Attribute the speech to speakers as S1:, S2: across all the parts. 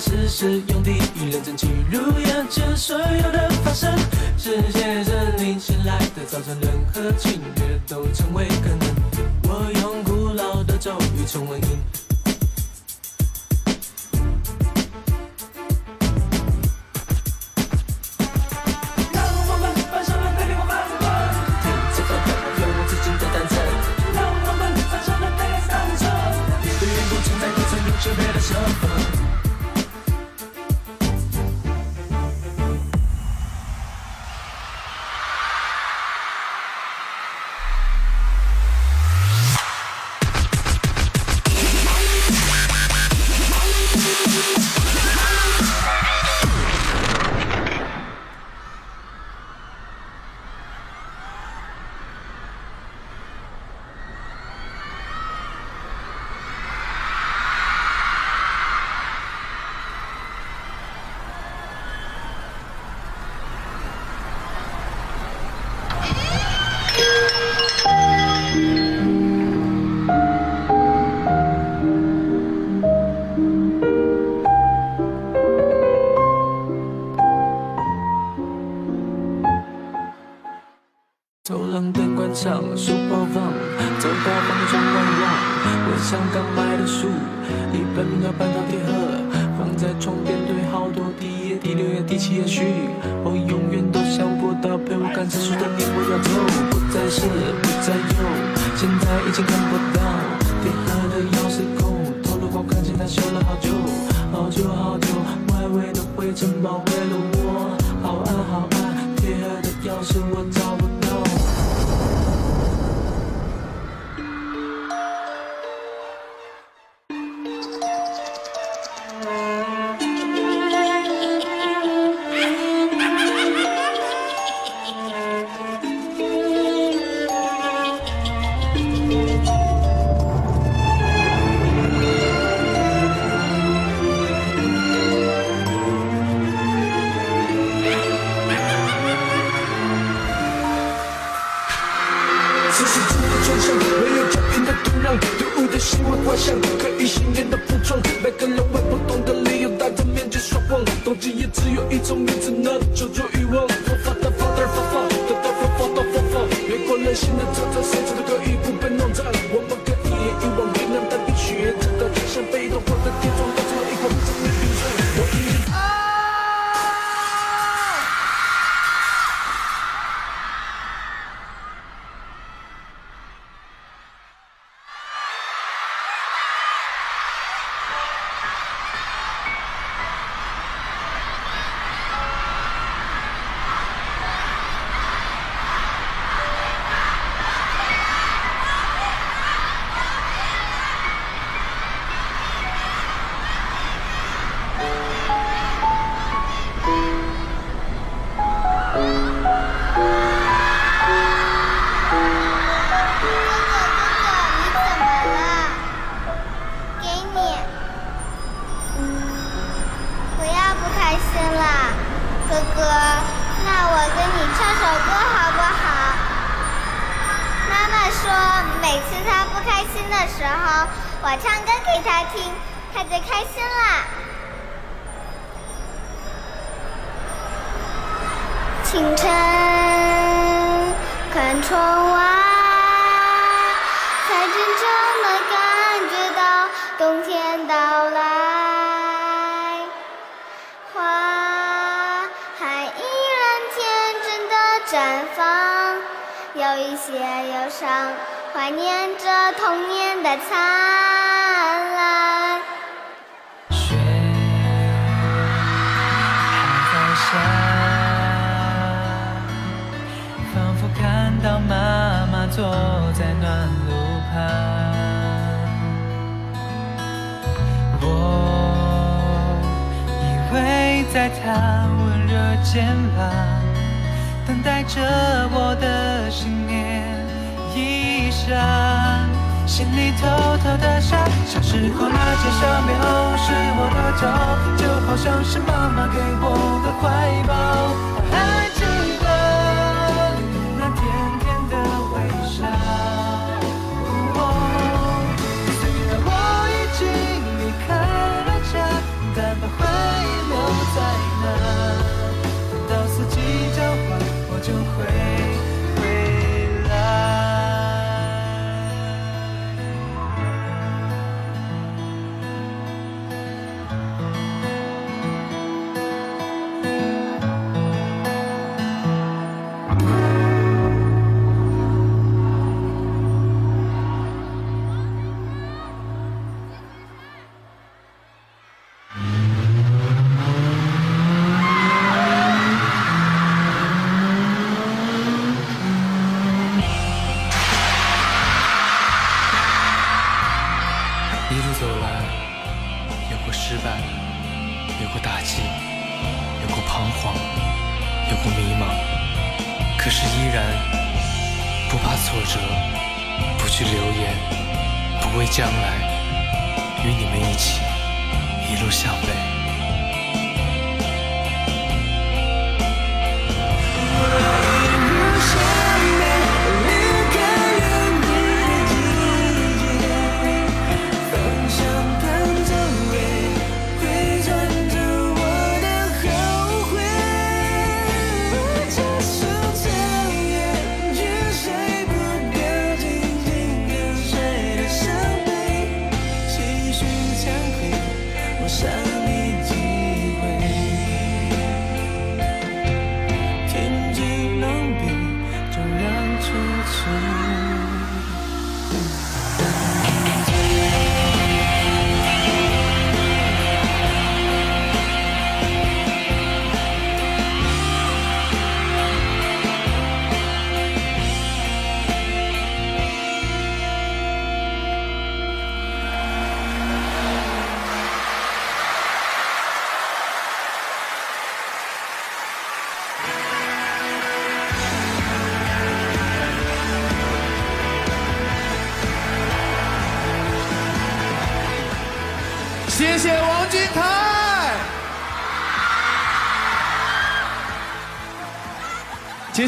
S1: 是用第一人称记录眼前所有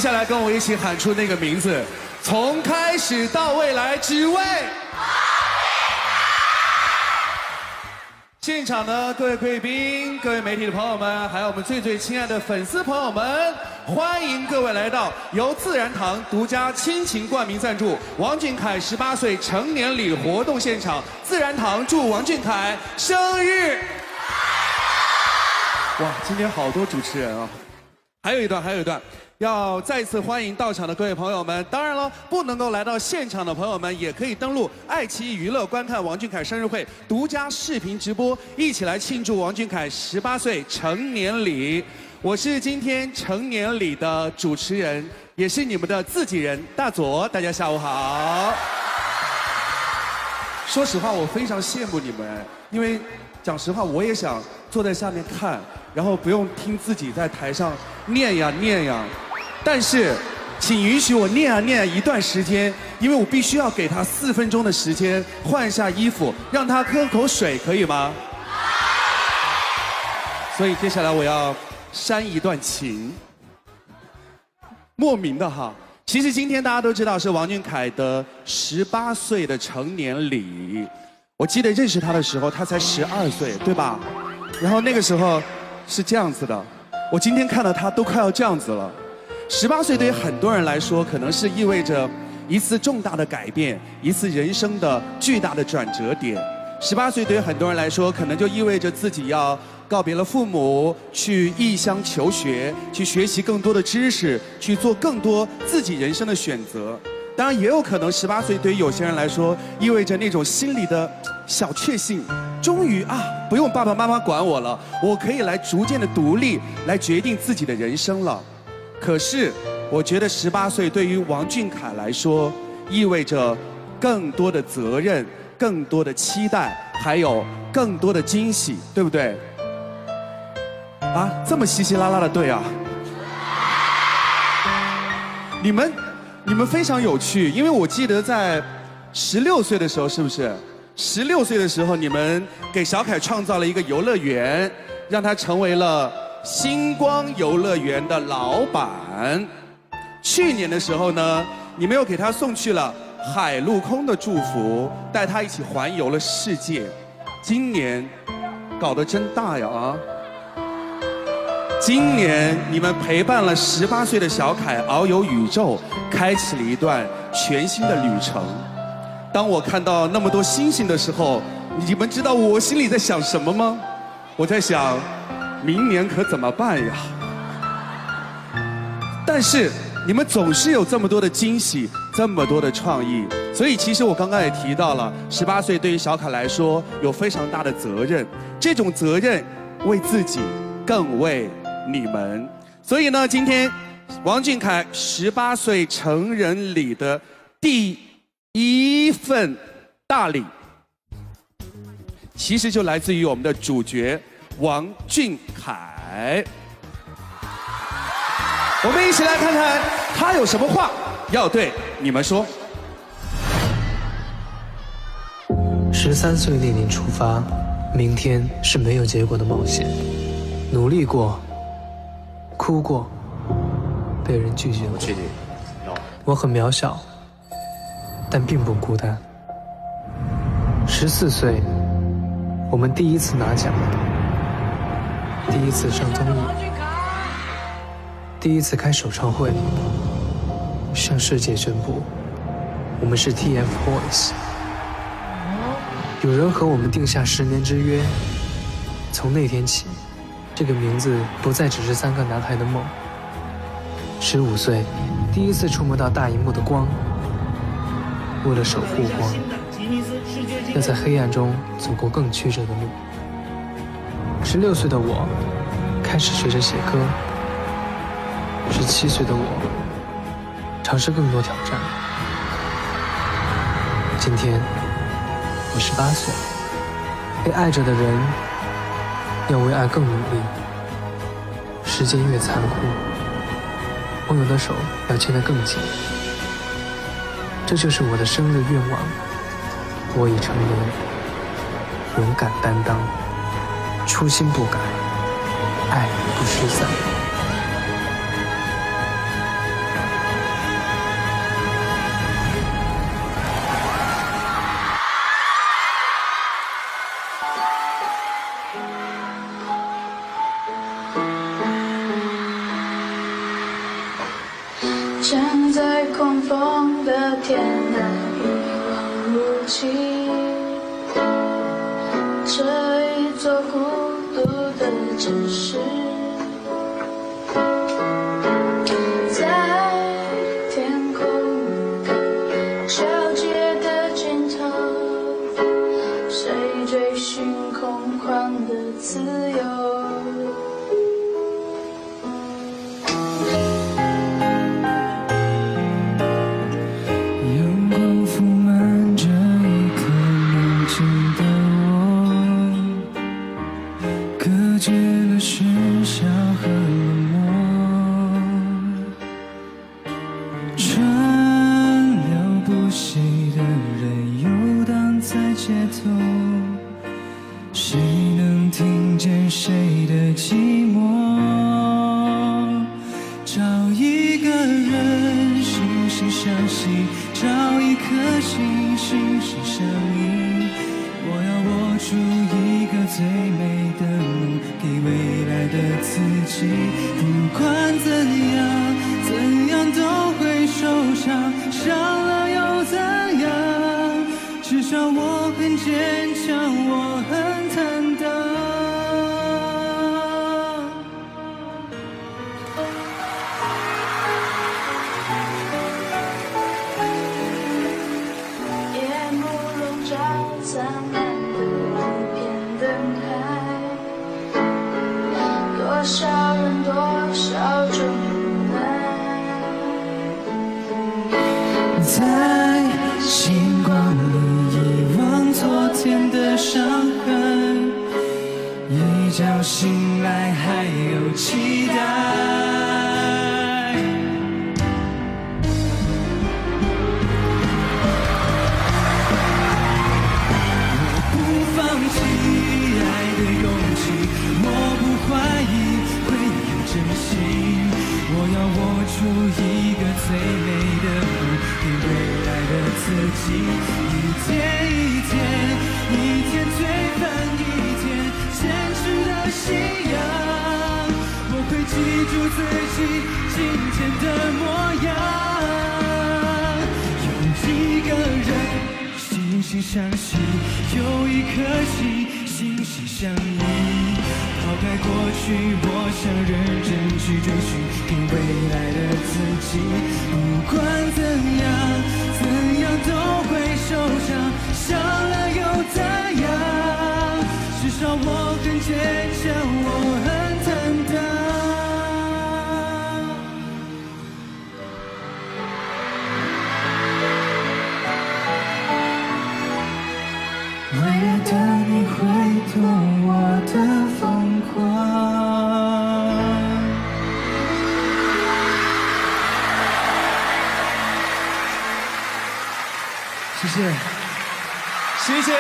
S2: 下来跟我一起喊出那个名字，从开始到未来，只为。现场的各位贵宾、各位媒体的朋友们，还有我们最最亲爱的粉丝朋友们，欢迎各位来到由自然堂独家亲情冠名赞助王俊凯十八岁成年礼活动现场。自然堂祝王俊凯生日！哇，今天好多主持人啊！还有一段，还有一段。要再次欢迎到场的各位朋友们，当然了，不能够来到现场的朋友们，也可以登录爱奇艺娱乐观看王俊凯生日会独家视频直播，一起来庆祝王俊凯十八岁成年礼。我是今天成年礼的主持人，也是你们的自己人大左，大家下午好。说实话，我非常羡慕你们，因为讲实话，我也想坐在下面看，然后不用听自己在台上念呀念呀。但是，请允许我念啊念一段时间，因为我必须要给他四分钟的时间换下衣服，让他喝口水，可以吗？所以接下来我要煽一段情，莫名的哈。其实今天大家都知道是王俊凯的十八岁的成年礼，我记得认识他的时候他才十二岁，对吧？然后那个时候是这样子的，我今天看到他都快要这样子了。十八岁对于很多人来说，可能是意味着一次重大的改变，一次人生的巨大的转折点。十八岁对于很多人来说，可能就意味着自己要告别了父母，去异乡求学，去学习更多的知识，去做更多自己人生的选择。当然，也有可能十八岁对于有些人来说，意味着那种心里的小确幸，终于啊，不用爸爸妈妈管我了，我可以来逐渐的独立，来决定自己的人生了。可是，我觉得十八岁对于王俊凯来说，意味着更多的责任、更多的期待，还有更多的惊喜，对不对？啊，这么稀稀拉拉的对啊！你们，你们非常有趣，因为我记得在十六岁的时候，是不是？十六岁的时候，你们给小凯创造了一个游乐园，让他成为了。星光游乐园的老板，去年的时候呢，你们又给他送去了海陆空的祝福，带他一起环游了世界。今年搞得真大呀啊！今年你们陪伴了十八岁的小凯遨游宇宙，开启了一段全新的旅程。当我看到那么多星星的时候，你们知道我心里在想什么吗？我在想。明年可怎么办呀？但是你们总是有这么多的惊喜，这么多的创意，所以其实我刚刚也提到了，十八岁对于小凯来说有非常大的责任，这种责任为自己，更为你们。所以呢，今天王俊凯十八岁成人礼的第一份大礼，其实就来自于我们的主角。王俊凯，我们一起来看看他有什么话要对你们说。
S3: 十三岁那年出发，明天是没有结果的冒险。努力过，哭过，被人拒绝过。我很渺小，但并不孤单。十四岁，我们第一次拿奖，第一次上综艺，第一次开首唱会，向世界宣布，我们是 TFBOYS。有人和我们定下十年之约，从那天起，这个名字不再只是三个男孩的梦。十五岁，第一次触摸到大荧幕的光，为了守护光，要在黑暗中走过更曲折的路。十六岁的我，开始学着写歌。十七岁的我，尝试更多挑战。今天。我十八岁，被爱着的人要为爱更努力。时间越残酷，朋友的手要牵得更紧。这就是我的生日愿望。我已成年，勇敢担当，初心不改，爱不失散。谢谢。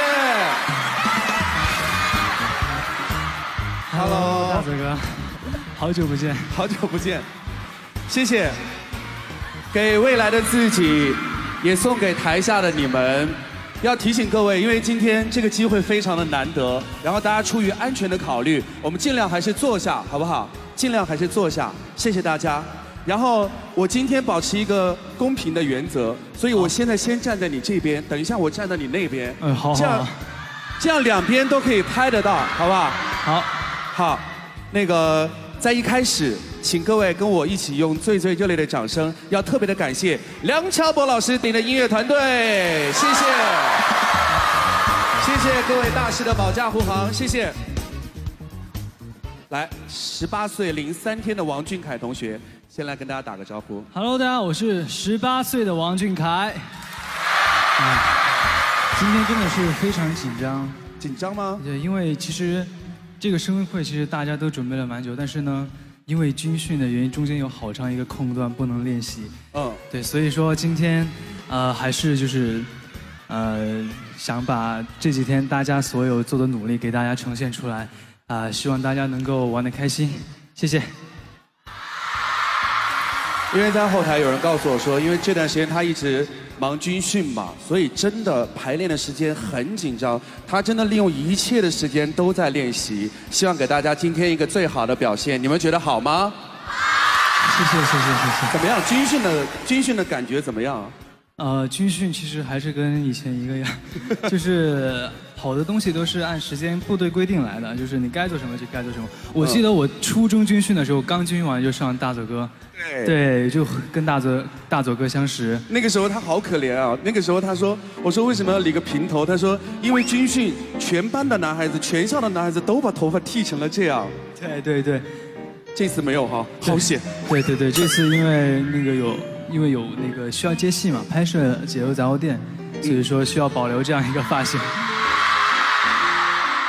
S3: Hello，大嘴哥，好久不见。
S2: 好久不见，谢谢。给未来的自己，也送给台下的你们。要提醒各位，因为今天这个机会非常的难得，然后大家出于安全的考虑，我们尽量还是坐下，好不好？尽量还是坐下，谢谢大家。然后我今天保持一个公平的原则，所以我现在先站在你这边，等一下我站在你那边。
S3: 嗯，好
S2: 这样这样两边都可以拍得到，好不好？
S3: 好，
S2: 好，那个在一开始，请各位跟我一起用最最热烈的掌声，要特别的感谢梁乔博老师领的音乐团队，谢谢，谢谢各位大师的保驾护航，谢谢。来，十八岁零三天的王俊凯同学，先来跟大家打个招呼。
S3: Hello，大家好，我是十八岁的王俊凯。嗯，今天真的是非常紧张。
S2: 紧张吗？
S3: 对，因为其实这个生日会其实大家都准备了蛮久，但是呢，因为军训的原因，中间有好长一个空段不能练习。
S2: 嗯，
S3: 对，所以说今天，呃，还是就是，呃，想把这几天大家所有做的努力给大家呈现出来，啊、希望大家能够玩得开心，谢谢。
S2: 因为在后台有人告诉我说，因为这段时间他一直忙军训嘛，所以真的排练的时间很紧张。他真的利用一切的时间都在练习，希望给大家今天一个最好的表现。你们觉得好吗？
S3: 谢谢谢谢谢谢。
S2: 怎么样？军训的军训的感觉怎么样？
S3: 呃，军训其实还是跟以前一个样，就是好的东西都是按时间部队规定来的，就是你该做什么就该做什么。我记得我初中军训的时候，刚军训完就上大佐哥，
S2: 对
S3: 对，就跟大佐大佐哥相识。
S2: 那个时候他好可怜啊！那个时候他说：“我说为什么要理个平头？”他说：“因为军训，全班的男孩子，全校的男孩子都把头发剃成了这样。
S3: 对对对，
S2: 这次没有哈，好险。
S3: 对对对，这次因为那个有因为有那个需要接戏嘛，拍摄《解忧杂货店》，所以说需要保留这样一个发型。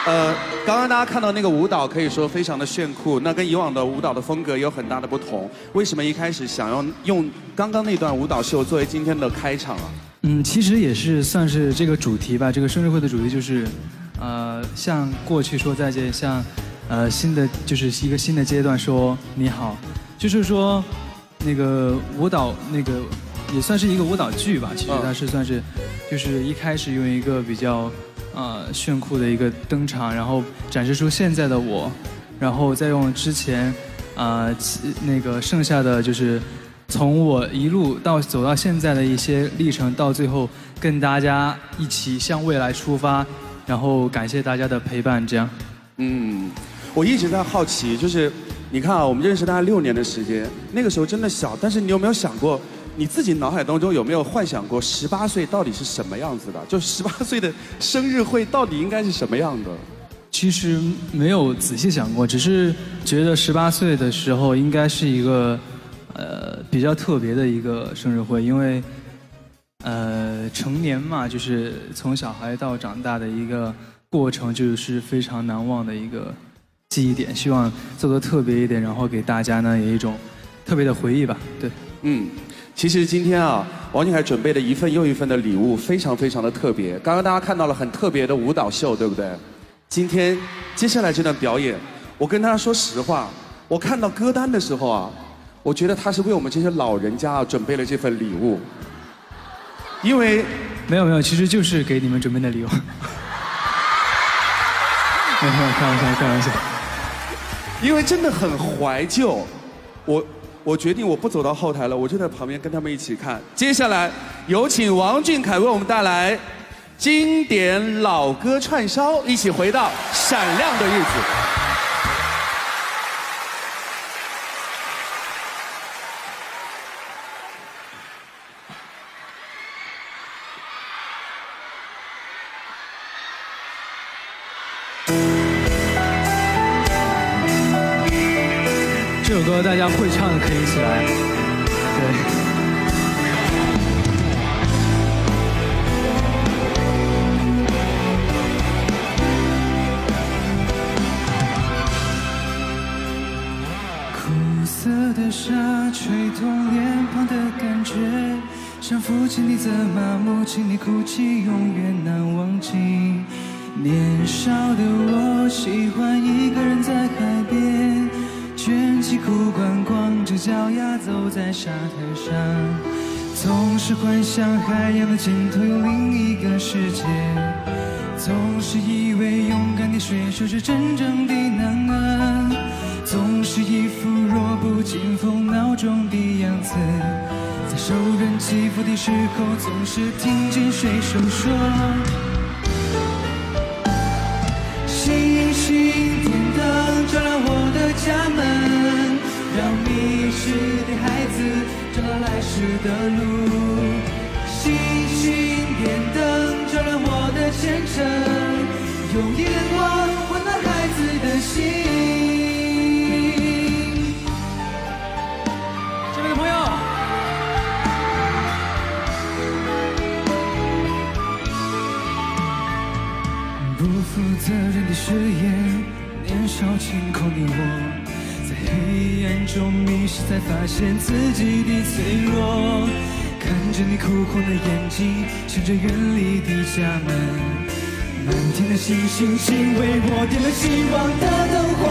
S2: 呃，刚刚大家看到那个舞蹈，可以说非常的炫酷，那跟以往的舞蹈的风格有很大的不同。为什么一开始想要用刚刚那段舞蹈秀作为今天的开场啊？
S3: 嗯，其实也是算是这个主题吧。这个生日会的主题就是，呃，向过去说再见，向呃新的就是一个新的阶段说你好。就是说，那个舞蹈那个也算是一个舞蹈剧吧。其实它是算是，就是一开始用一个比较呃炫酷的一个登场，然后展示出现在的我，然后再用之前呃那个剩下的就是。从我一路到走到现在的一些历程，到最后跟大家一起向未来出发，然后感谢大家的陪伴，这样。
S2: 嗯，我一直在好奇，就是你看啊，我们认识大概六年的时间，那个时候真的小，但是你有没有想过，你自己脑海当中有没有幻想过十八岁到底是什么样子的？就十八岁的生日会到底应该是什么样的？
S3: 其实没有仔细想过，只是觉得十八岁的时候应该是一个呃比较特别的一个生日会，因为呃成年嘛，就是从小孩到长大的一个过程，就是非常难忘的一个记忆点。希望做的特别一点，然后给大家呢有一种特别的回忆吧。对，
S2: 嗯，其实今天啊，王俊凯准备的一份又一份的礼物，非常非常的特别。刚刚大家看到了很特别的舞蹈秀，对不对？今天接下来这段表演，我跟大家说实话，我看到歌单的时候啊，我觉得他是为我们这些老人家啊准备了这份礼物，因为
S3: 没有没有，其实就是给你们准备的礼物。没 有没有，开玩笑开玩笑。
S2: 因为真的很怀旧，我我决定我不走到后台了，我就在旁边跟他们一起看。接下来有请王俊凯为我们带来经典老歌串烧，一起回到闪亮的日子。
S3: 家会唱的可以起来。对。
S4: 苦涩的沙吹痛脸庞的感觉，
S3: 像父亲的责骂，母亲的哭泣，永远难忘记。年少的我喜欢一个人在海边，卷起裤管，光着脚丫走在沙滩上，总是幻想海洋的尽头有另一个世界，总是以为勇敢的水手是真正的男儿，总是一副弱不禁风孬种的样子，在受人欺负的时候，总是听见水手说。的路。星星点灯照亮我的前程，用一盏光温暖孩子的心。这位朋友。不负责任的誓言，年少轻狂的我，中迷失，才发现自己的脆弱。看着你哭红的眼睛，想着远离的家门，满天的星星，请为我点亮希望的灯火。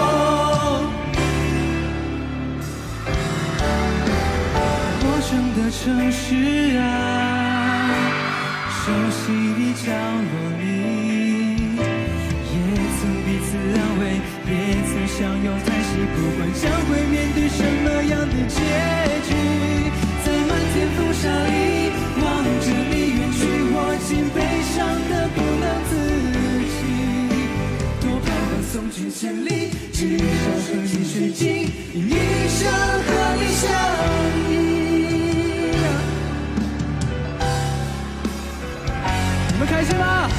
S3: 陌生的城市啊，熟悉的角落里，相拥叹息，不管将会面对什么样的结局，在漫天风沙里望着你远去，我竟悲伤的不能自己。多盼望送君千里，至少和你水晶，一生和你相依。你们开心吗？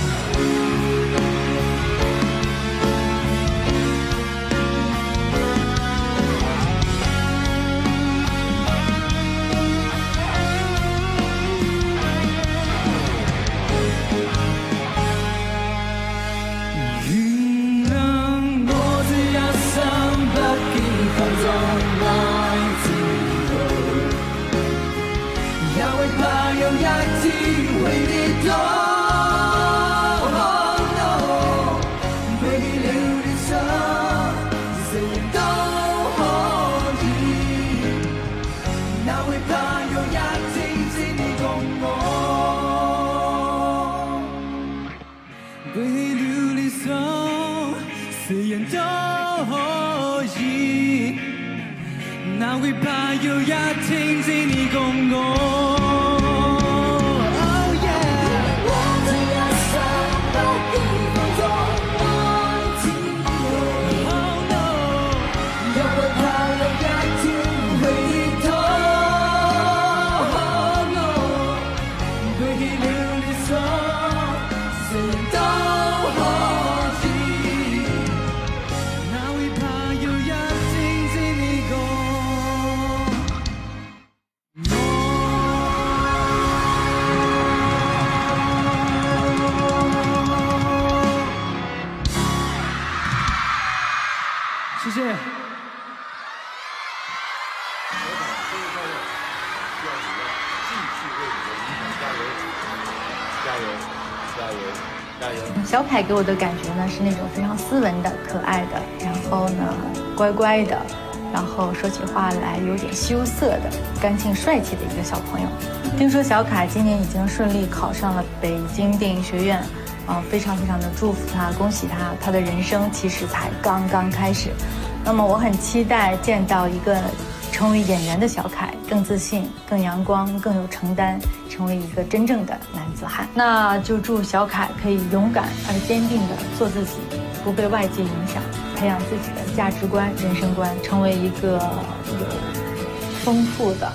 S5: 小凯给我的感觉呢是那种非常斯文的、可爱的，然后呢乖乖的，然后说起话来有点羞涩的、干净帅气的一个小朋友。听说小凯今年已经顺利考上了北京电影学院，啊、非常非常的祝福他，恭喜他，他的人生其实才刚刚开始。那么我很期待见到一个成为演员的小凯，更自信、更阳光、更有承担，成为一个真正的男子汉。那就祝小凯可以勇敢而坚定地做自己，不被外界影响，培养自己的价值观、人生观，成为一个有丰富的、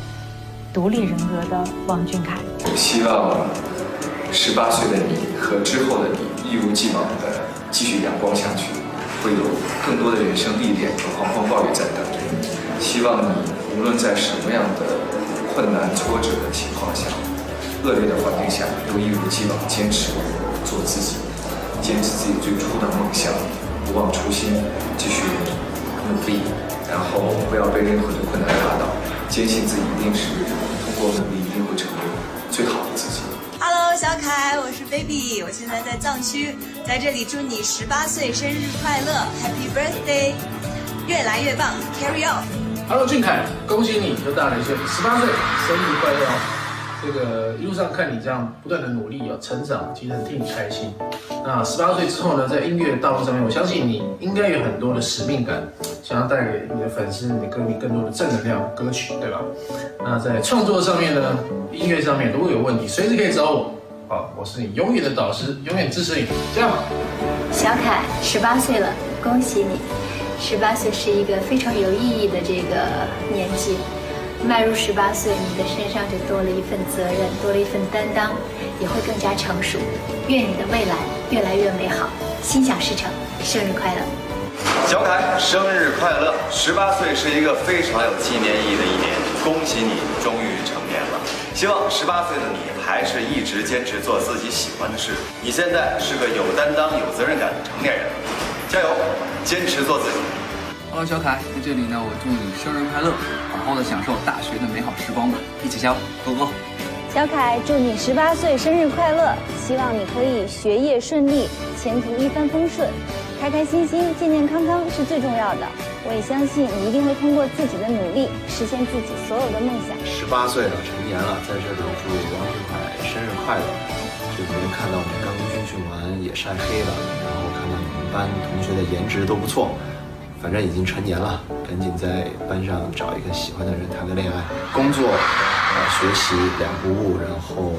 S5: 独立人格的王俊凯。
S6: 我希望十八岁的你和之后的你一如既往的继续阳光下去，会有更多的人生历练和狂风暴雨在等着你。希望你无论在什么样的困难挫折的情况下，恶劣的环境下，都一如既往坚持做自己，坚持自己最初的梦想，不忘初心，继续努力，然后不要被任何的困难打倒，坚信自己一定是通过努力一定会成为最
S7: 好的自己。
S8: 小凯，我是 Baby，我现在在藏区，在这里祝你十八岁生日快乐，Happy Birthday，越来越棒，Carry on。
S9: Hello，俊凯，恭喜你又大了一岁，十八岁，生日快乐哦！这个一路上看你这样不断的努力哦，成长，其实很替你开心。那十八岁之后呢，在音乐道路上面，我相信你应该有很多的使命感，想要带给你的粉丝、你的歌迷更多的正能量歌曲，对吧？那在创作上面呢，音乐上面如果有问题，随时可以找我。好，我是你永远的导师，永远支持你，这样吧。
S10: 小凯十八岁了，恭喜你！十八岁是一个非常有意义的这个年纪，迈入十八岁，你的身上就多了一份责任，多了一份担当，也会更加成熟。愿你的未来越来越美好，心想事成，生日快乐！
S6: 小凯，生日快乐！十八岁是一个非常有纪念意义的一年，恭喜你终于成年了。希望十八岁的你还是一直坚持做自己喜欢的事。你现在是个有担当、有责任感的成年人，加油，坚持做自己。
S11: Hello，小凯，在这里呢，我祝你生日快乐，好好的享受大学的美好时光吧，一起加油，Go Go！
S12: 小凯，祝你十八岁生日快乐！希望你可以学业顺利，前途一帆风顺，开开心心、健健康康是最重要的。我也相信你一定会通过自己的努力，实现自己所有的梦想。
S13: 十八岁了，成年了，在这里祝王俊凯生日快乐！这几天看到你刚军训完也晒黑了，然后班同学的颜值都不错，反正已经成年了，赶紧在班上找一个喜欢的人谈个恋爱，工作、呃学习两不误，然后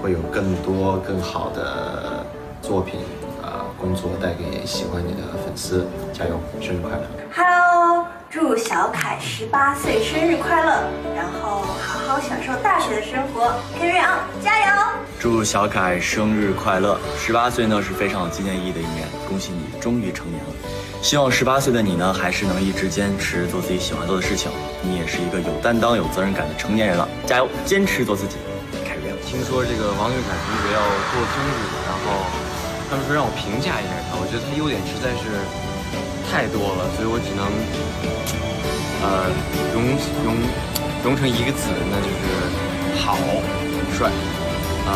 S13: 会有更多更好的作品啊、工作带给喜欢你的粉丝，加油，生日快乐
S14: ！Hello，祝小凯十八岁生日快乐，然后好好享受大学的生活，Carry on，加油！
S15: 祝小凯生日快乐！十八岁呢是非常有纪念意义的一年，恭喜你终于成年了。希望十八岁的你呢，还是能一直坚持做自己喜欢做的事情。你也是一个有担当、有责任感的成年人了，加油，坚持做自己。凯瑞，
S16: 听说这个王俊凯同学要过生日，然后他们说让我评价一下他，我觉得他优点实在是太多了，所以我只能呃融融融成一个字，那就是好帅。呃，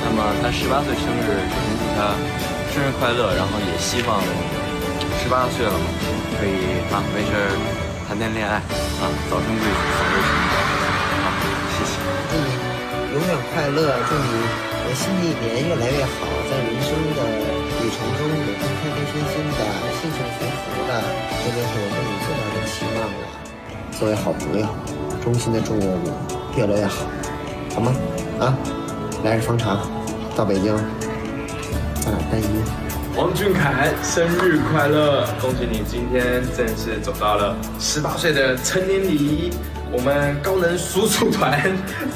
S16: 那么他十八岁生日，首先祝他生日快乐，然后也希望十八岁了嘛，可以啊没事谈谈恋爱啊，早生贵子，早日成家。好，谢谢。
S17: 祝你永远快乐，祝你新的一年越来越好，在人生的旅程中每天开开心心的、幸幸福福的，这就是我对你最大的期望了。作为好朋友，衷心的祝我们越来越好，好吗？啊，来日方长，到北京，咱俩单一。
S18: 王俊凯生日快乐！恭喜你今天正式走到了十八岁的成年礼。我们高能叔叔团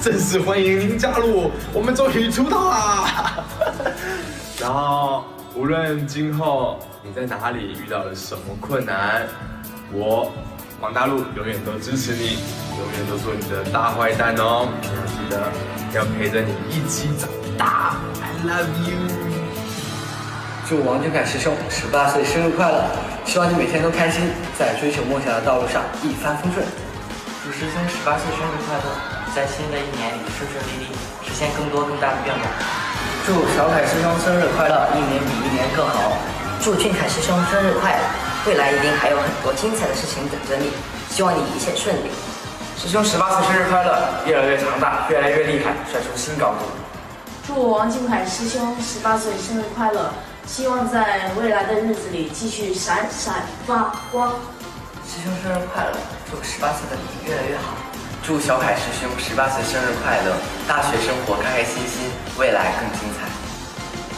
S18: 正式欢迎您加入，我们终于出道啦！然后无论今后你在哪里遇到了什么困难，我王大陆永远都支持你，永远都做你的大坏蛋哦！你要记得要陪着你一起长大，I love you。
S19: 祝王俊凯师兄十八岁生日快乐！希望你每天都开心，在追求梦想的道路上一帆风顺。
S20: 祝师兄十八岁生日快乐，在新的一年里顺顺利利，实现更多更大的愿望。
S19: 祝小凯师兄生日快乐，一年比一年更好。
S21: 祝俊凯师兄生日快乐，未来一定还有很多精彩的事情等着你，希望你一切顺利。
S20: 师兄十八岁生日快乐，越来越强大，越来越厉害，甩出新高度。
S22: 祝王俊凯师兄十八岁生日快乐，希望在未来的日子里继续闪闪发光。
S21: 师兄生日快乐，祝十八岁的你越来越好。
S20: 祝小凯师兄十八岁生日快乐，大学生活开开心心，未来更精彩。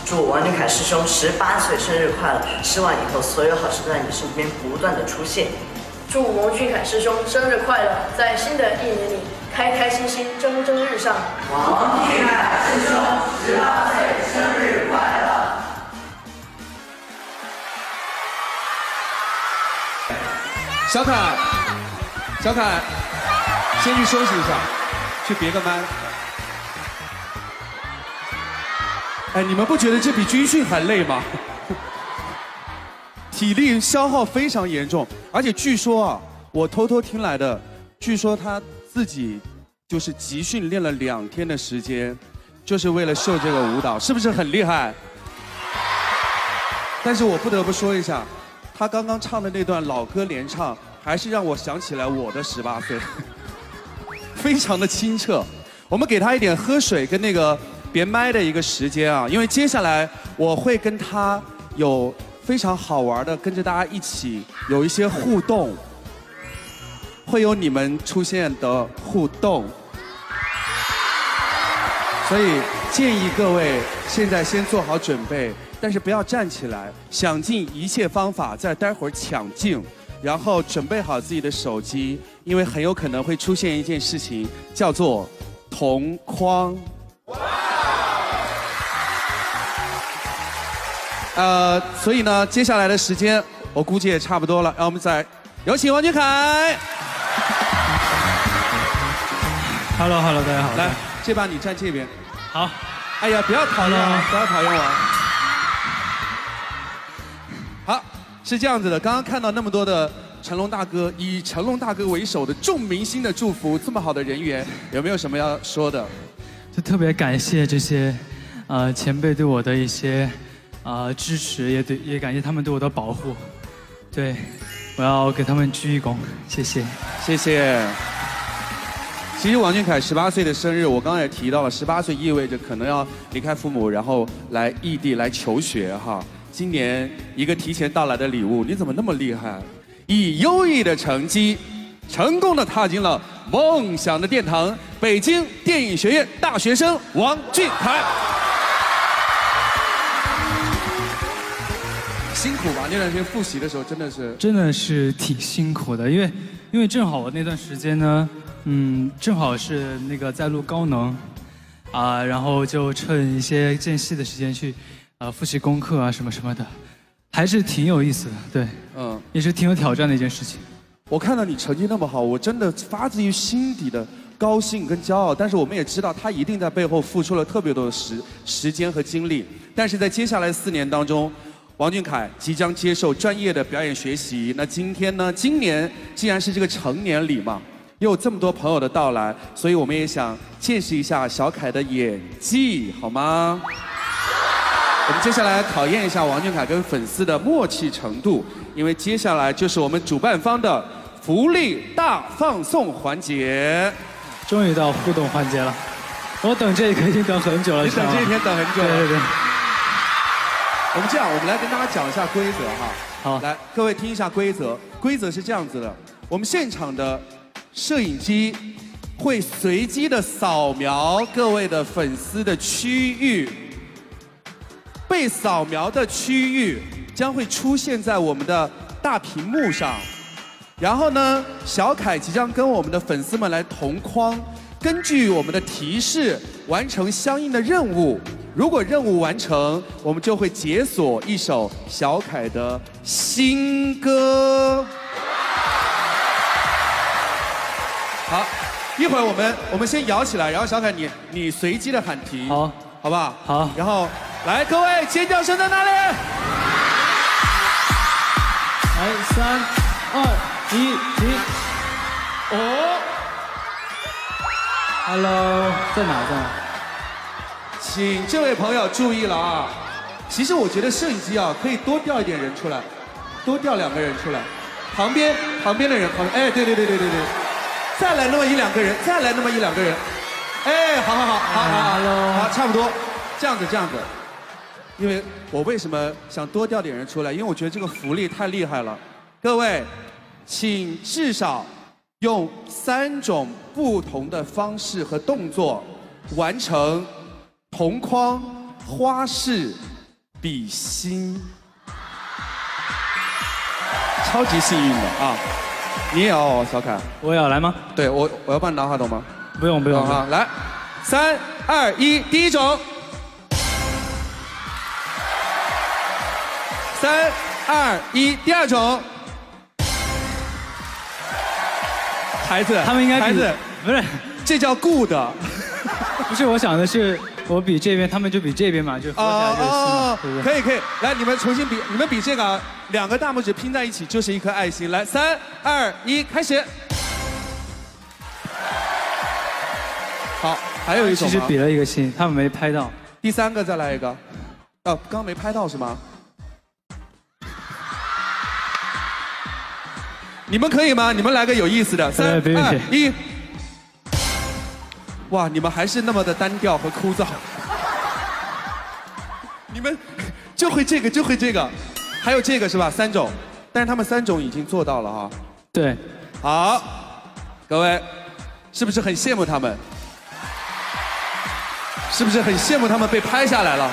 S21: 祝王俊凯师兄十八岁生日快乐，希望以后所有好事都在你身边不断的出现。
S23: 祝王俊凯师兄生日快乐，在新的一年里开开心心，蒸蒸日上。
S24: 王俊凯师兄十八岁生日快乐！
S2: 小凯，小凯，先去休息一下，去别个班。哎，你们不觉得这比军训还累吗？体力消耗非常严重，而且据说啊，我偷偷听来的，据说他自己就是集训练了两天的时间，就是为了秀这个舞蹈，是不是很厉害？但是我不得不说一下，他刚刚唱的那段老歌连唱，还是让我想起来我的十八岁，非常的清澈。我们给他一点喝水跟那个别麦的一个时间啊，因为接下来我会跟他有非常好玩的，跟着大家一起有一些互动，会有你们出现的互动，所以建议各位现在先做好准备，但是不要站起来，想尽一切方法在待会儿抢镜，然后准备好自己的手机，因为很有可能会出现一件事情，叫做同框。呃，所以呢，接下来的时间我估计也差不多了，让我们再有请王俊凯。
S3: Hello，Hello，大家好。
S2: 来，这把你站这边。
S3: 好。
S2: 哎呀，不要讨厌啊，不要讨厌我。是这样子的，刚刚看到那么多的成龙大哥，以成龙大哥为首的众明星的祝福，这么好的人缘，有没有什么要说的？
S3: 就特别感谢这些，呃，前辈对我的一些，呃，支持，也对，也感谢他们对我的保护。对，我要给他们鞠一躬，谢谢，
S2: 谢谢。其实王俊凯十八岁的生日，我刚刚也提到了，十八岁意味着可能要离开父母，然后来异地来求学哈。今年一个提前到来的礼物，你怎么那么厉害？以优异的成绩，成功的踏进了梦想的殿堂——北京电影学院大学生王俊凯。辛苦吧？那段时间复习的时候真的是。
S3: 真的是挺辛苦的，因为因为正好我那段时间呢，嗯，正好是那个在录高能，啊，然后就趁一些间隙的时间去，呃，复习功课啊什么什么的，还是挺有意思的，对，
S2: 嗯，
S3: 也是挺有挑战的一件事情。
S2: 我看到你成绩那么好，我真的发自于心底的高兴跟骄傲。但是我们也知道，他一定在背后付出了特别多的时时间和精力。但是在接下来四年当中，王俊凯即将接受专业的表演学习。那今天呢？今年既然是这个成年礼嘛，又有这么多朋友的到来，所以我们也想见识一下小凯的演技，好吗？我们接下来考验一下王俊凯跟粉丝的默契程度，因为接下来就是我们主办方的福利大放送环节。
S3: 终于到互动环节了，我等这一刻已经等很久了。
S2: 你等这一天等很久了。
S3: 对对对。
S2: 我们这样，我们来跟大家讲一下规则哈。
S3: 好，
S2: 来，各位听一下规则。规则是这样子的：我们现场的摄影机会随机的扫描各位的粉丝的区域，被扫描的区域将会出现在我们的大屏幕上。然后呢，小凯即将跟我们的粉丝们来同框，根据我们的提示完成相应的任务。如果任务完成，我们就会解锁一首小凯的新歌。好，一会儿我们我们先摇起来，然后小凯你你随机的喊停，好，好不好？
S3: 好。
S2: 然后来，各位尖叫声在哪里？
S3: 来，三、二、一，停。
S2: 哦
S3: ，Hello，在哪？在哪？
S2: 请这位朋友注意了啊！其实我觉得摄影机啊，可以多调一点人出来，多调两个人出来，旁边旁边的人，旁边，哎，对对对对对对，再来那么一两个人，再来那么一两个人，哎，好好好，好好好，好，差不多，这样子这样子。因为我为什么想多调点人出来？因为我觉得这个福利太厉害了。各位，请至少用三种不同的方式和动作完成。同框花式比心，超级幸运的啊！你也要哦小凯，
S3: 我也要来吗？
S2: 对我，我要帮你拿话筒吗？
S3: 不用不用
S2: 啊！来，三二一，第一种，三二一，第二种，孩子，
S3: 他们应该
S2: 孩子
S3: 不是，
S2: 这叫 good，
S3: 不是我想的是。我比这边，他们就比这边嘛，就合起来就是
S2: 哦
S3: 对不对？
S2: 可以可以，来你们重新比，你们比这个啊，两个大拇指拼在一起就是一颗爱心。来，三二一，开始。好，还有一首吗
S3: 其实比了一个心，他们没拍到。
S2: 第三个再来一个，哦，刚没拍到是吗？你们可以吗？你们来个有意思的，三二一。哇，你们还是那么的单调和枯燥。你们就会这个，就会这个，还有这个是吧？三种，但是他们三种已经做到了哈。
S3: 对，
S2: 好，各位，是不是很羡慕他们？是不是很羡慕他们被拍下来了？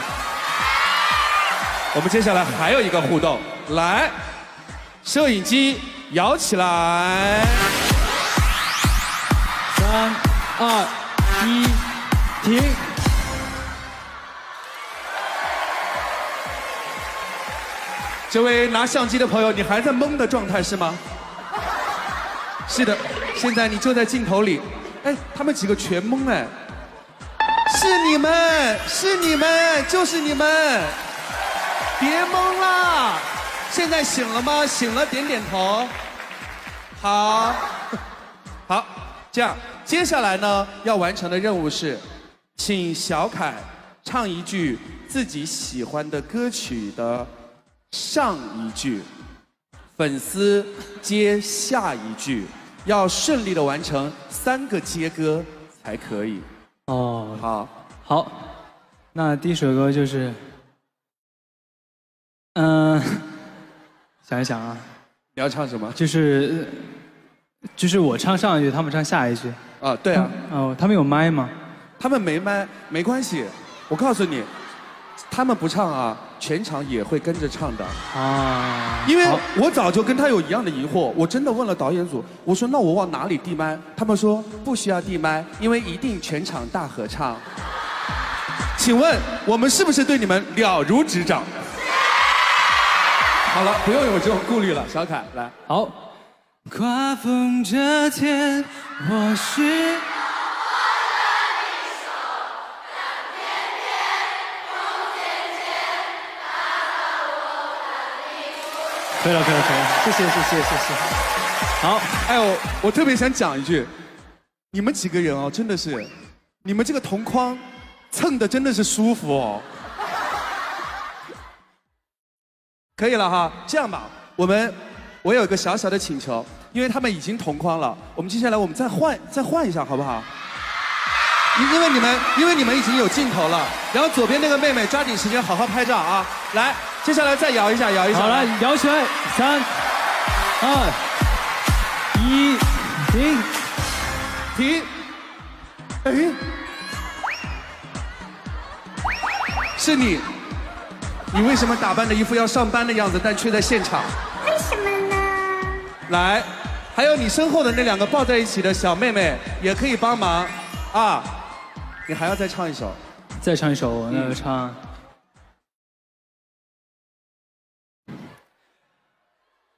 S2: 我们接下来还有一个互动，来，摄影机摇起来，
S3: 三二一，停。
S2: 这位拿相机的朋友，你还在懵的状态是吗？是的，现在你就在镜头里。哎，他们几个全懵哎。是你们，是你们，就是你们，别懵啦！现在醒了吗？醒了，点点头。好，好，这样，接下来呢，要完成的任务是，请小凯唱一句自己喜欢的歌曲的上一句，粉丝接下一句，要顺利的完成三个接歌才可以。
S3: 哦，
S2: 好，
S3: 好，那第一首歌就是，嗯、想一想啊，
S2: 你要唱什么？
S3: 就是，就是我唱上一句，他们唱下一句。
S2: 啊，对啊。
S3: 哦，他们有麦吗？
S2: 他们没麦，没关系。我告诉你，他们不唱啊，全场也会跟着唱的。
S3: 啊，
S2: 因为我早就跟他有一样的疑惑，我真的问了导演组，我说那我往哪里递麦？他们说不需要递麦，因为一定全场大合唱。请问我们是不是对你们了如指掌？好了，不用有这种顾虑了，小凯来。
S3: 好。刮风这天，我是。可以了，可以了，可以了，谢谢，谢谢，谢谢。好，
S2: 哎我我特别想讲一句，你们几个人哦，真的是，你们这个同框蹭的真的是舒服哦。可以了哈，这样吧，我们我有一个小小的请求，因为他们已经同框了，我们接下来我们再换再换一下好不好？因因为你们因为你们已经有镜头了，然后左边那个妹妹抓紧时间好好拍照啊！来，接下来再摇一下，摇一下。
S3: 好来，摇起来，三、二、一，停，
S2: 停。哎，是你，你为什么打扮的一副要上班的样子，但却在现场？
S25: 为什么呢？
S2: 来，还有你身后的那两个抱在一起的小妹妹也可以帮忙啊！你还要再唱一首，
S3: 再唱一首，那就唱。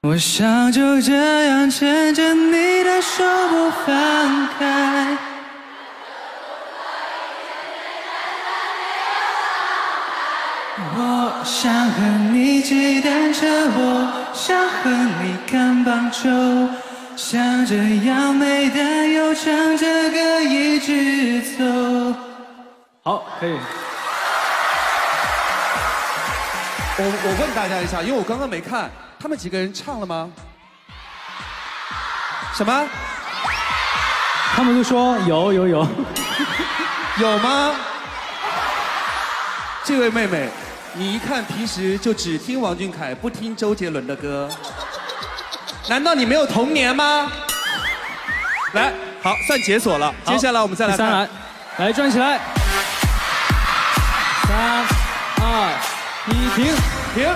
S3: 我想就这样牵着你的手不放开。想和你骑单车，我想和你看棒球，像这样美但又唱着歌一直走。好，可以。
S2: 我我问大家一下，因为我刚刚没看，他们几个人唱了吗？什么？
S3: 他们都说有有有，
S2: 有吗？这位妹妹，你一看平时就只听王俊凯，不听周杰伦的歌，难道你没有童年吗？来，好，算解锁了。接下来我们再来
S3: 三来，来转起来，三二一，停
S2: 停。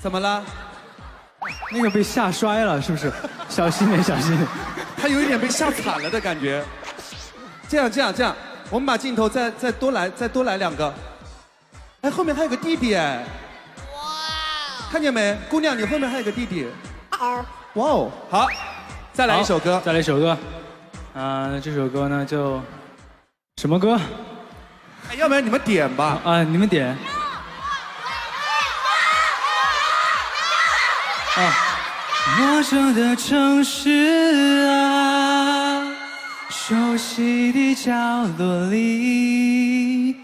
S2: 怎么了？
S3: 那个被吓摔了，是不是？小心点，小心点。
S2: 他有一点被吓惨了的感觉。这样，这样，这样，我们把镜头再再多来，再多来两个。哎，后面还有个弟弟哎。哇！看见没，姑娘，你后面还有个弟弟。哇哦，好，再来一首歌。
S3: 再来一首歌。啊、那这首歌呢就什么歌？
S2: 哎，要不然你们点吧。
S3: 啊，你们点。啊。陌生的城市啊，熟悉的角落里，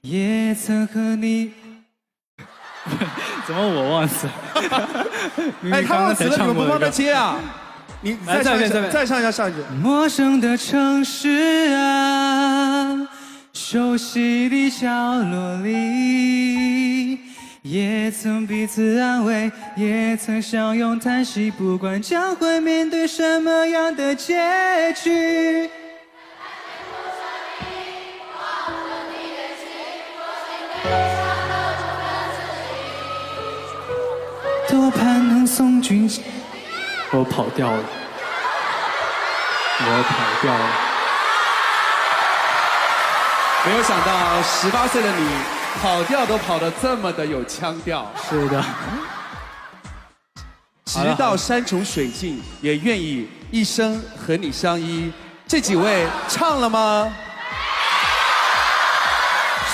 S3: 也曾和你。怎么我忘词？明
S2: 哎，他忘词了，你们不帮他接啊？你再唱一下，
S3: 再
S2: 唱一下上一句。
S3: 陌生的城市啊，熟悉的角落里，也曾彼此安慰，也曾相拥叹息，不管将会面对什么样的结局。多盼能送君。我跑调了，我跑调了。
S2: 没有想到十八岁的你跑调都跑得这么的有腔调。
S3: 是的。
S2: 直到山穷水尽也愿意一生和你相依。这几位唱了吗？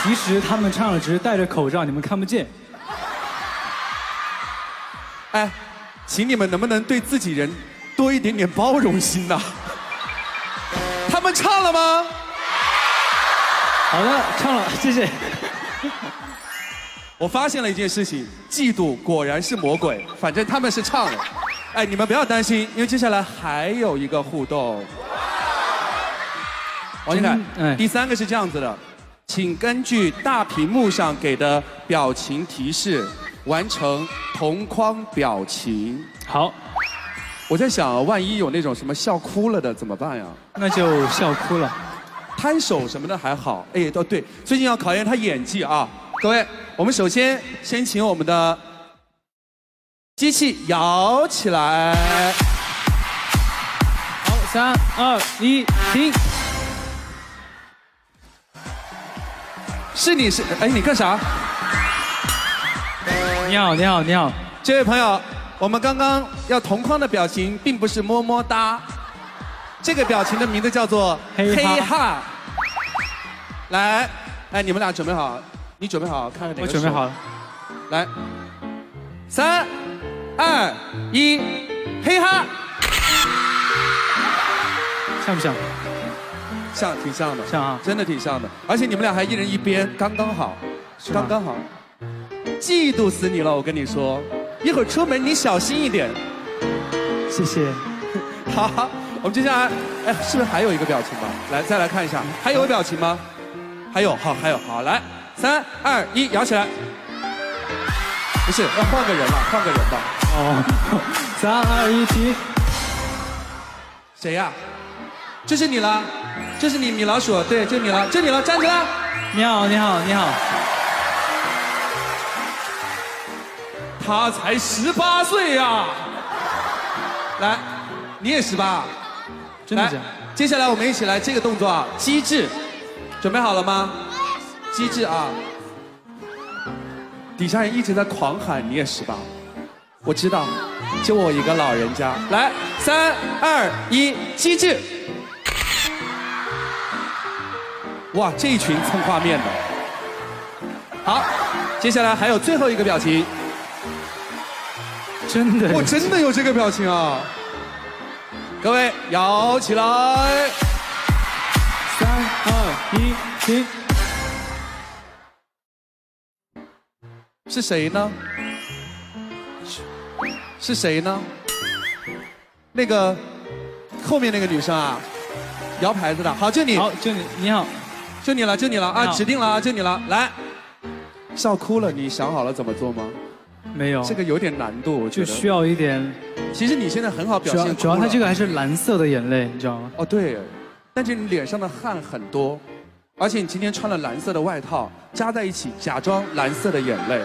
S3: 其实他们唱了，只是戴着口罩，你们看不见。
S2: 哎，请你们能不能对自己人多一点点包容心呐？他们唱了吗？
S3: 好的，唱了，谢谢。
S2: 我发现了一件事情，嫉妒果然是魔鬼。反正他们是唱了，哎，你们不要担心，因为接下来还有一个互动。王俊凯，
S3: 哎
S2: 第三个是这样子的，请根据大屏幕上给的表情提示，完成同框表情。
S3: 好，
S2: 我在想，万一有那种什么笑哭了的怎么办呀？
S3: 那就笑哭了。
S2: 摊手什么的还好，哎，都对，最近要考验他演技啊。各位，我们首先先请我们的机器摇起来。
S3: 好，三二一，停。
S2: 是你是哎，你干啥？
S3: 你好，你好，你好，
S2: 这位朋友，我们刚刚要同框的表情并不是么么哒，这个表情的名字叫做
S3: 嘿哈。
S2: 来，哎，你们俩准备好？你准备好？看看哪个？
S3: 我准备好了。
S2: 来，三、二、一，嘿哈！
S3: 像不像？
S2: 像，挺像的。
S3: 像啊，
S2: 真的挺像的。而且你们俩还一人一边，刚刚好，刚刚好。嫉妒死你了，我跟你说，一会儿出门你小心一点。
S3: 谢谢。
S2: 好，我们接下来，哎，是不是还有一个表情吧？来，再来看一下，还有表情吗？还有，好，还有，好，来，三二一，摇起来。不是，要换个人了，换个人吧。
S3: 哦，三二一，停。
S2: 谁呀？这是你了，这是你，米老鼠，对，就你了，就你了，站起来。
S3: 你好，你好，你好。
S2: 他才十八岁呀！来，你也十八，
S3: 真的假的？
S2: 接下来我们一起来这个动作啊，机智，准备好了吗？机智啊！底下人一直在狂喊你也十八，我知道，就我一个老人家。来，三二一，机智！哇，这一群蹭画面的。好，接下来还有最后一个表情。
S3: 真的，
S2: 我真的有这个表情啊！各位摇起来，
S3: 三二一，停。
S2: 是谁呢？是谁呢？那个后面那个女生啊，摇牌子的，好，就你，
S3: 好，就你，你好，
S2: 就你了，就你了啊，指定了啊，就你了，来，笑哭了，你想好了怎么做吗？
S3: 没有，
S2: 这个有点难度，我觉得
S3: 就需要一点。
S2: 其实你现在很好表
S3: 主要
S2: 现，
S3: 主要它这个还是蓝色的眼泪，你知道吗？
S2: 哦，对，但是你脸上的汗很多，而且你今天穿了蓝色的外套，加在一起假装蓝色的眼泪。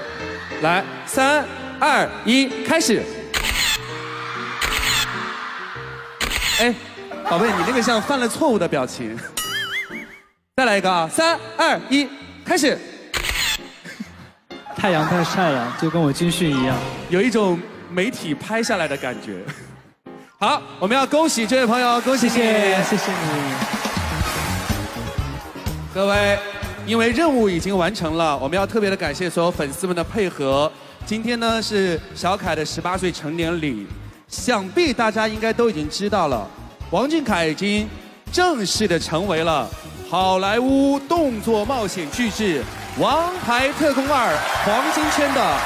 S2: 来，三二一，开始。哎，宝贝，你那个像犯了错误的表情。再来一个啊，三二一，开始。
S3: 太阳太晒了，就跟我军训一样。
S2: 有一种媒体拍下来的感觉。好，我们要恭喜这位朋友，恭喜
S3: 谢谢，谢谢你。
S2: 各位，因为任务已经完成了，我们要特别的感谢所有粉丝们的配合。今天呢是小凯的十八岁成年礼，想必大家应该都已经知道了，王俊凯已经正式的成为了好莱坞动作冒险巨制《王牌特工二》黄金圈的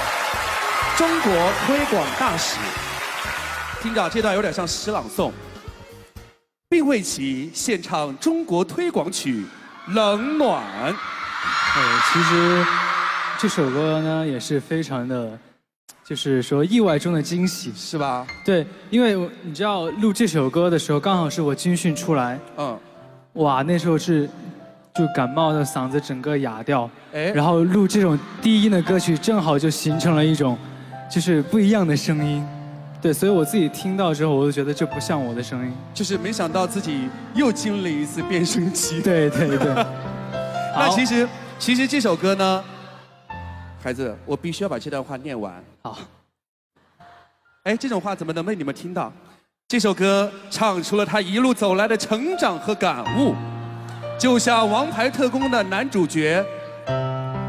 S2: 中国推广大使。听着这段有点像诗朗诵，并为其献唱中国推广曲《冷暖》。
S3: 呃，其实这首歌呢也是非常的，就是说意外中的惊喜，
S2: 是吧？
S3: 对，因为我你知道录这首歌的时候，刚好是我军训出来，
S2: 嗯，
S3: 哇，那时候是就感冒的嗓子整个哑掉，
S2: 哎
S3: 然后录这种低音的歌曲，正好就形成了一种就是不一样的声音，对，所以我自己听到之后，我就觉得这不像我的声音，
S2: 就是没想到自己又经历一次变声期。
S3: 对 对对。
S2: 那其实，其实这首歌呢，孩子，我必须要把这段话念完。
S3: 好。
S2: 哎，这种话怎么能被你们听到？这首歌唱出了他一路走来的成长和感悟，就像《王牌特工》的男主角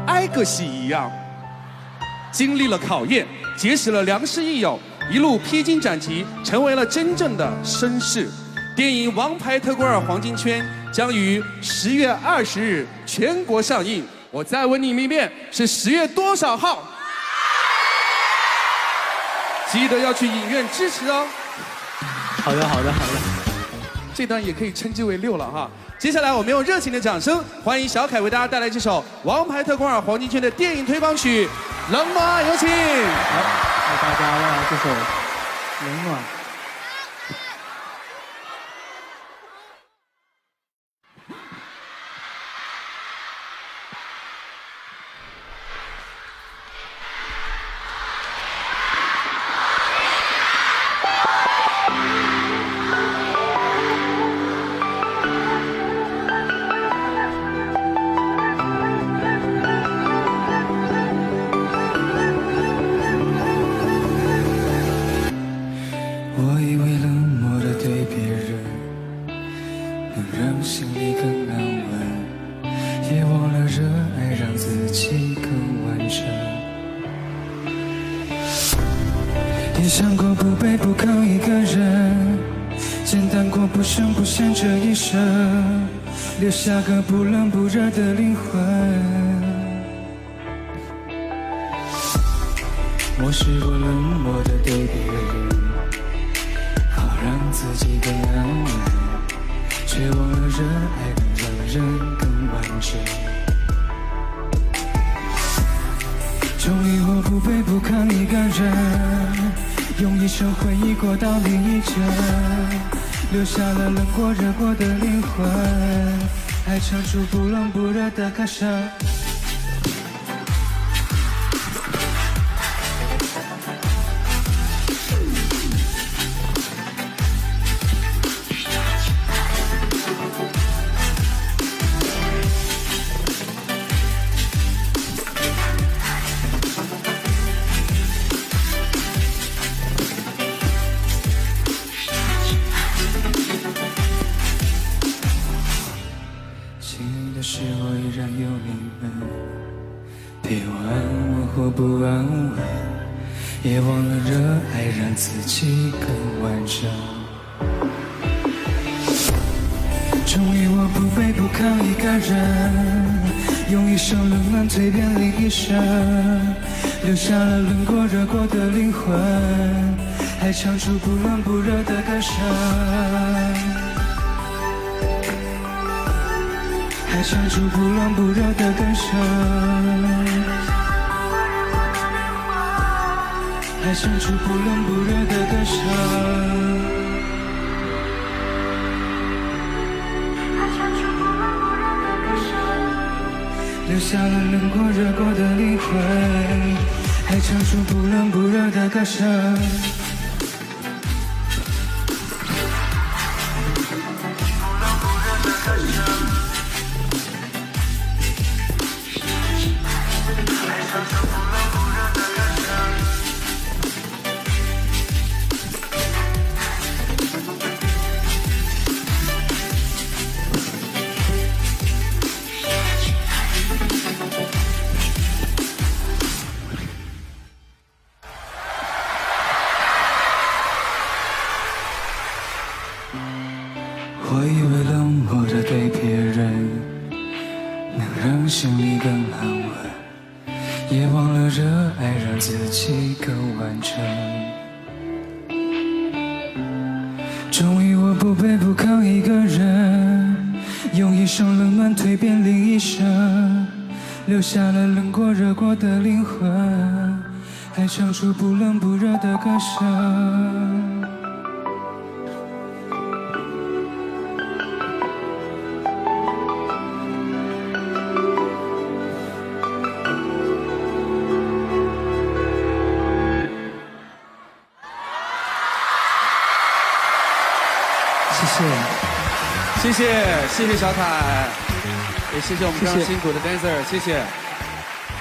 S2: 埃格西一样，经历了考验，结识了良师益友，一路披荆斩棘，成为了真正的绅士。电影《王牌特工二：黄金圈》将于十月二十日全国上映。我再问你们一遍，是十月多少号？记得要去影院支持哦。
S3: 好的，好的，好的。
S2: 这段也可以称之为六了哈。接下来我们用热情的掌声，欢迎小凯为大家带来这首《王牌特工二：黄金圈》的电影推广曲《冷暖》，有请。
S3: 好，为大家带来这首《冷暖》。
S1: 热的灵魂。我试过冷漠的对别人。好让自己更安稳，却忘了热爱能让人更完整。终于我不卑不亢一个人，用一生回忆过到另一阵，留下了冷过热过的灵魂，还唱出不冷不热的歌声。还唱出不冷不热的歌声。还唱出不冷不热的歌声，还唱出不冷不热的歌声。留下了冷过热过的灵魂，还唱出不冷不热的歌声。谢谢
S2: 谢小凯，也谢谢我们非常辛苦的 dancer，谢谢。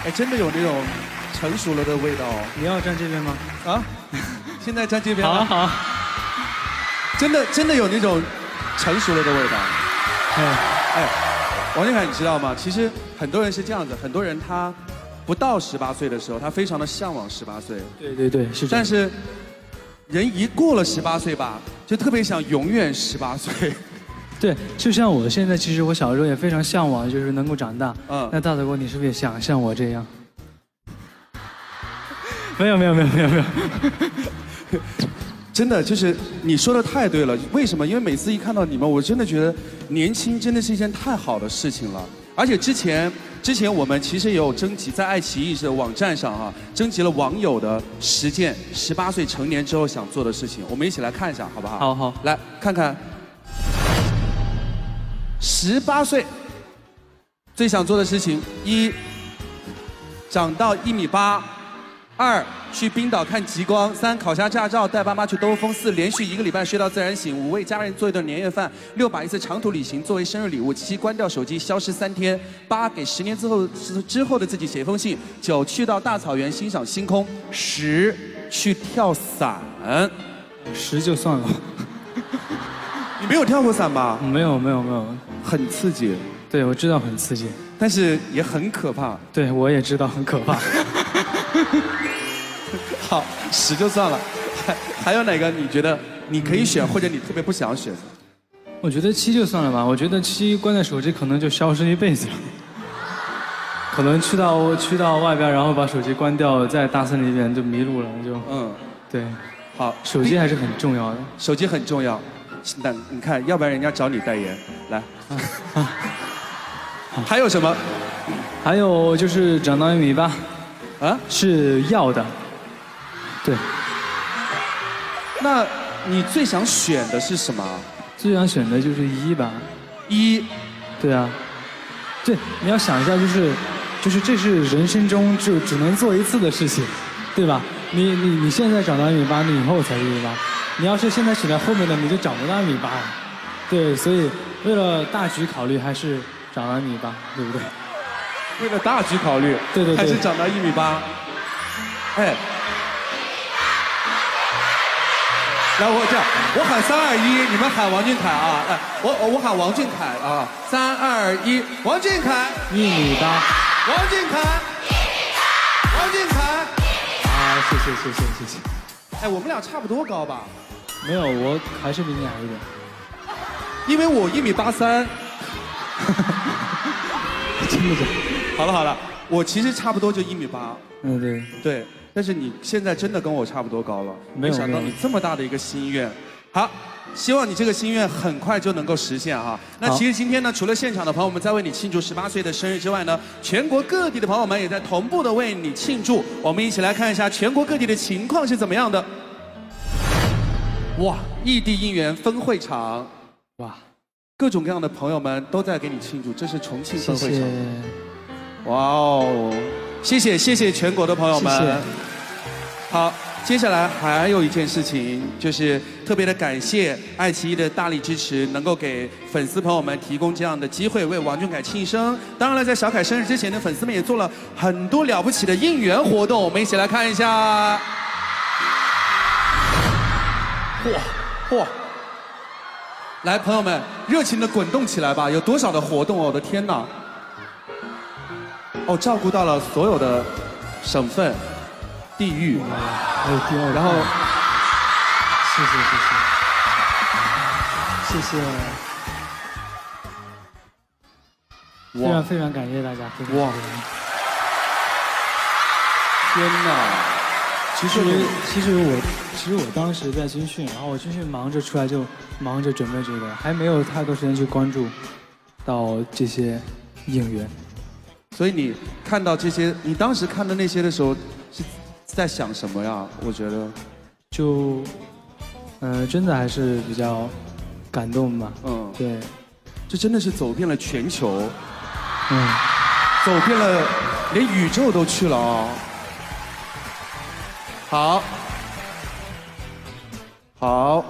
S2: 哎，真的有那种成熟了的味道哦。
S3: 你要站这边吗？
S2: 啊，现在站这边吗
S3: 好啊好啊。
S2: 真的真的有那种成熟了的味道。哎哎，王俊凯，你知道吗？其实很多人是这样子，很多人他不到十八岁的时候，他非常的向往十八岁。
S3: 对对对，是。
S2: 但是人一过了十八岁吧，就特别想永远十八岁。
S3: 对，就像我现在，其实我小时候也非常向往，就是能够长大。
S2: 嗯
S3: 那大德哥，你是不是也想像我这样？没有没有没有没有没有。
S2: 真的就是你说的太对了，为什么？因为每次一看到你们，我真的觉得年轻真的是一件太好的事情了。而且之前之前我们其实也有征集在爱奇艺的网站上哈、征集了网友的十件十八岁成年之后想做的事情，我们一起来看一下好不好？
S3: 好好，
S2: 来看看十八岁最想做的事情：一，长到一米八；二，去冰岛看极光；三，考下驾照，带爸妈去兜风；四，连续一个礼拜睡到自然醒；五，为家人做一顿年夜饭；六，把一次长途旅行作为生日礼物；七，关掉手机，消失三天；八，给十年之后之后的自己写一封信；九，去到大草原欣赏星空；十，去跳伞。
S3: 十就算了。
S2: 你没有跳过伞吧？
S3: 没有没有没有，
S2: 很刺激。
S3: 对，我知道很刺激，
S2: 但是也很可怕。
S3: 对，我也知道很可怕。
S2: 好，十就算了。还 还有哪个你觉得你可以选，或者你特别不想选？
S3: 我觉得七就算了吧，我觉得七关在手机可能就消失一辈子了。可能去到去到外边，然后把手机关掉，在大森林里面就迷路了，就
S2: 嗯，
S3: 对，
S2: 好，
S3: 手机还是很重要的。
S2: 手机很重要。那你看，要不然人家找你代言，来。还有什么？
S3: 还有就是长到一米八，
S2: 啊，
S3: 是要的。对，
S2: 那你最想选的是什么？
S3: 最想选的就是一吧。
S2: 一，
S3: 对啊，对，你要想一下，就是，就是这是人生中就只能做一次的事情，对吧？你你你现在长到一米八，你以后才一米八。你要是现在选在后面的，你就长不到一米八了。对，所以为了大局考虑，还是长到一米八，对不对？
S2: 为了大局考虑，
S3: 对对对
S2: 还是长到一米八。哎，来，我这样，我喊三二一，你们喊王俊凯啊！哎，我我我喊王俊凯啊！三二一，王俊凯，
S3: 一米八。
S2: 王俊凯，王俊凯。
S3: 啊，谢谢谢谢谢谢。
S2: 哎，我们俩差不多高吧？
S3: 没有，我还是比你矮一点。
S2: 因为我一米八三。
S3: 真的假的？
S2: 好了好了，我其实差不多就一米八。
S3: 嗯，对。
S2: 对，但是你现在真的跟我差不多高了，
S3: 没
S2: 想到你这么大的一个心愿。好，希望你这个心愿很快就能够实现哈。那其实今天呢，除了现场的朋友们在为你庆祝十八岁的生日之外呢，全国各地的朋友们也在同步的为你庆祝。我们一起来看一下全国各地的情况是怎么样的。哇，异地应援分会场，
S3: 哇，
S2: 各种各样的朋友们都在给你庆祝，这是重庆分会场。
S3: 谢。
S2: 哇哦，谢谢谢谢全国的朋友们。
S3: 谢谢
S2: 好，接下来还有一件事情，就是特别的感谢爱奇艺的大力支持，能够给粉丝朋友们提供这样的机会，为王俊凯庆生。当然了，在小凯生日之前呢，粉丝们也做了很多了不起的应援活动，我们一起来看一下。嚯嚯！来，朋友们，热情的滚动起来吧！有多少的活动？我的天呐！哦，照顾到了所有的省份、地域，
S3: 还有第二。
S2: 然后，
S3: 谢谢谢谢谢谢。非常非常感谢大家，谢谢。
S2: 天哪！
S3: 其实，其实我。其实我当时在军训，然后我军训忙着出来就忙着准备这个，还没有太多时间去关注到这些演员。
S2: 所以你看到这些，你当时看到那些的时候是在想什么呀？我觉得，
S3: 就，呃，真的还是比较感动吧。嗯，对，
S2: 这真的是走遍了全球，
S3: 嗯，
S2: 走遍了连宇宙都去了啊。好，好，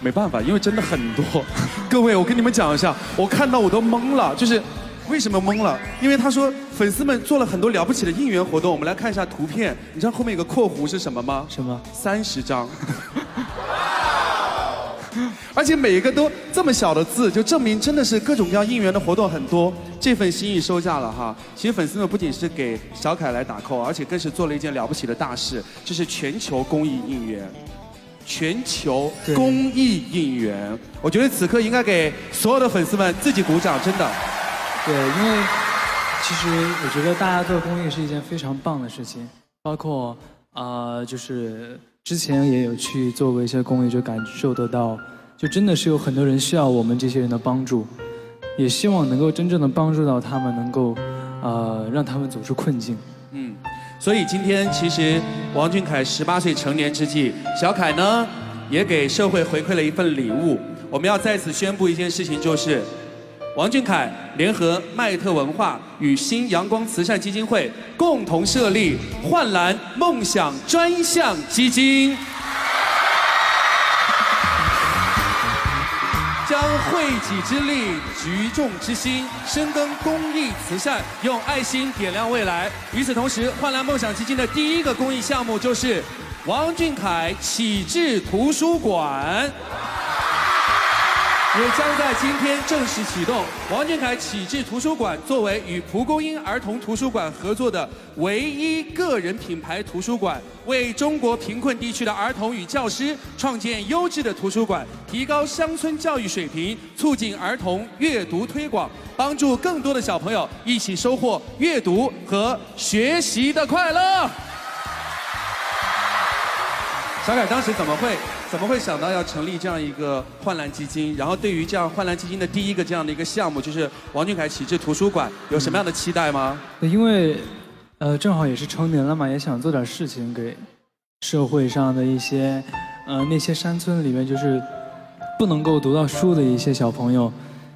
S2: 没办法，因为真的很多。各位，我跟你们讲一下，我看到我都懵了，就是为什么懵了？因为他说粉丝们做了很多了不起的应援活动。我们来看一下图片，你知道后面有个括弧是什么吗？
S3: 什么？
S2: 三十张。而且每一个都这么小的字，就证明真的是各种各样应援的活动很多。这份心意收下了哈。其实粉丝们不仅是给小凯来打 call，而且更是做了一件了不起的大事，就是全球公益应援。全球公益应援，我觉得此刻应该给所有的粉丝们自己鼓掌，真的。
S3: 对，因为其实我觉得大家做公益是一件非常棒的事情，包括啊，就是之前也有去做过一些公益，就感受得到。就真的是有很多人需要我们这些人的帮助，也希望能够真正的帮助到他们，能够，呃，让他们走出困境。
S2: 所以今天其实王俊凯十八岁成年之际，小凯呢也给社会回馈了一份礼物。我们要再次宣布一件事情，就是王俊凯联合麦特文化与新阳光慈善基金会共同设立焕蓝梦想专项基金。将汇己之力举众之心，深耕公益慈善，用爱心点亮未来。与此同时，焕蓝梦想基金的第一个公益项目就是王俊凯启智图书馆。也将在今天正式启动。王俊凯启智图书馆作为与蒲公英儿童图书馆合作的唯一个人品牌图书馆，为中国贫困地区的儿童与教师创建优质的图书馆，提高乡村教育水平，促进儿童阅读推广，帮助更多的小朋友一起收获阅读和学习的快乐。小凯当时怎么会？怎么会想到要成立这样一个焕蓝基金？然后对于这样焕蓝基金的第一个这样的一个项目，就是王俊凯启智图书馆，有什么样的期待吗？
S3: 因为，呃，正好也是成年了嘛，也想做点事情给社会上的一些，呃，那些山村里面就是不能够读到书的一些小朋友，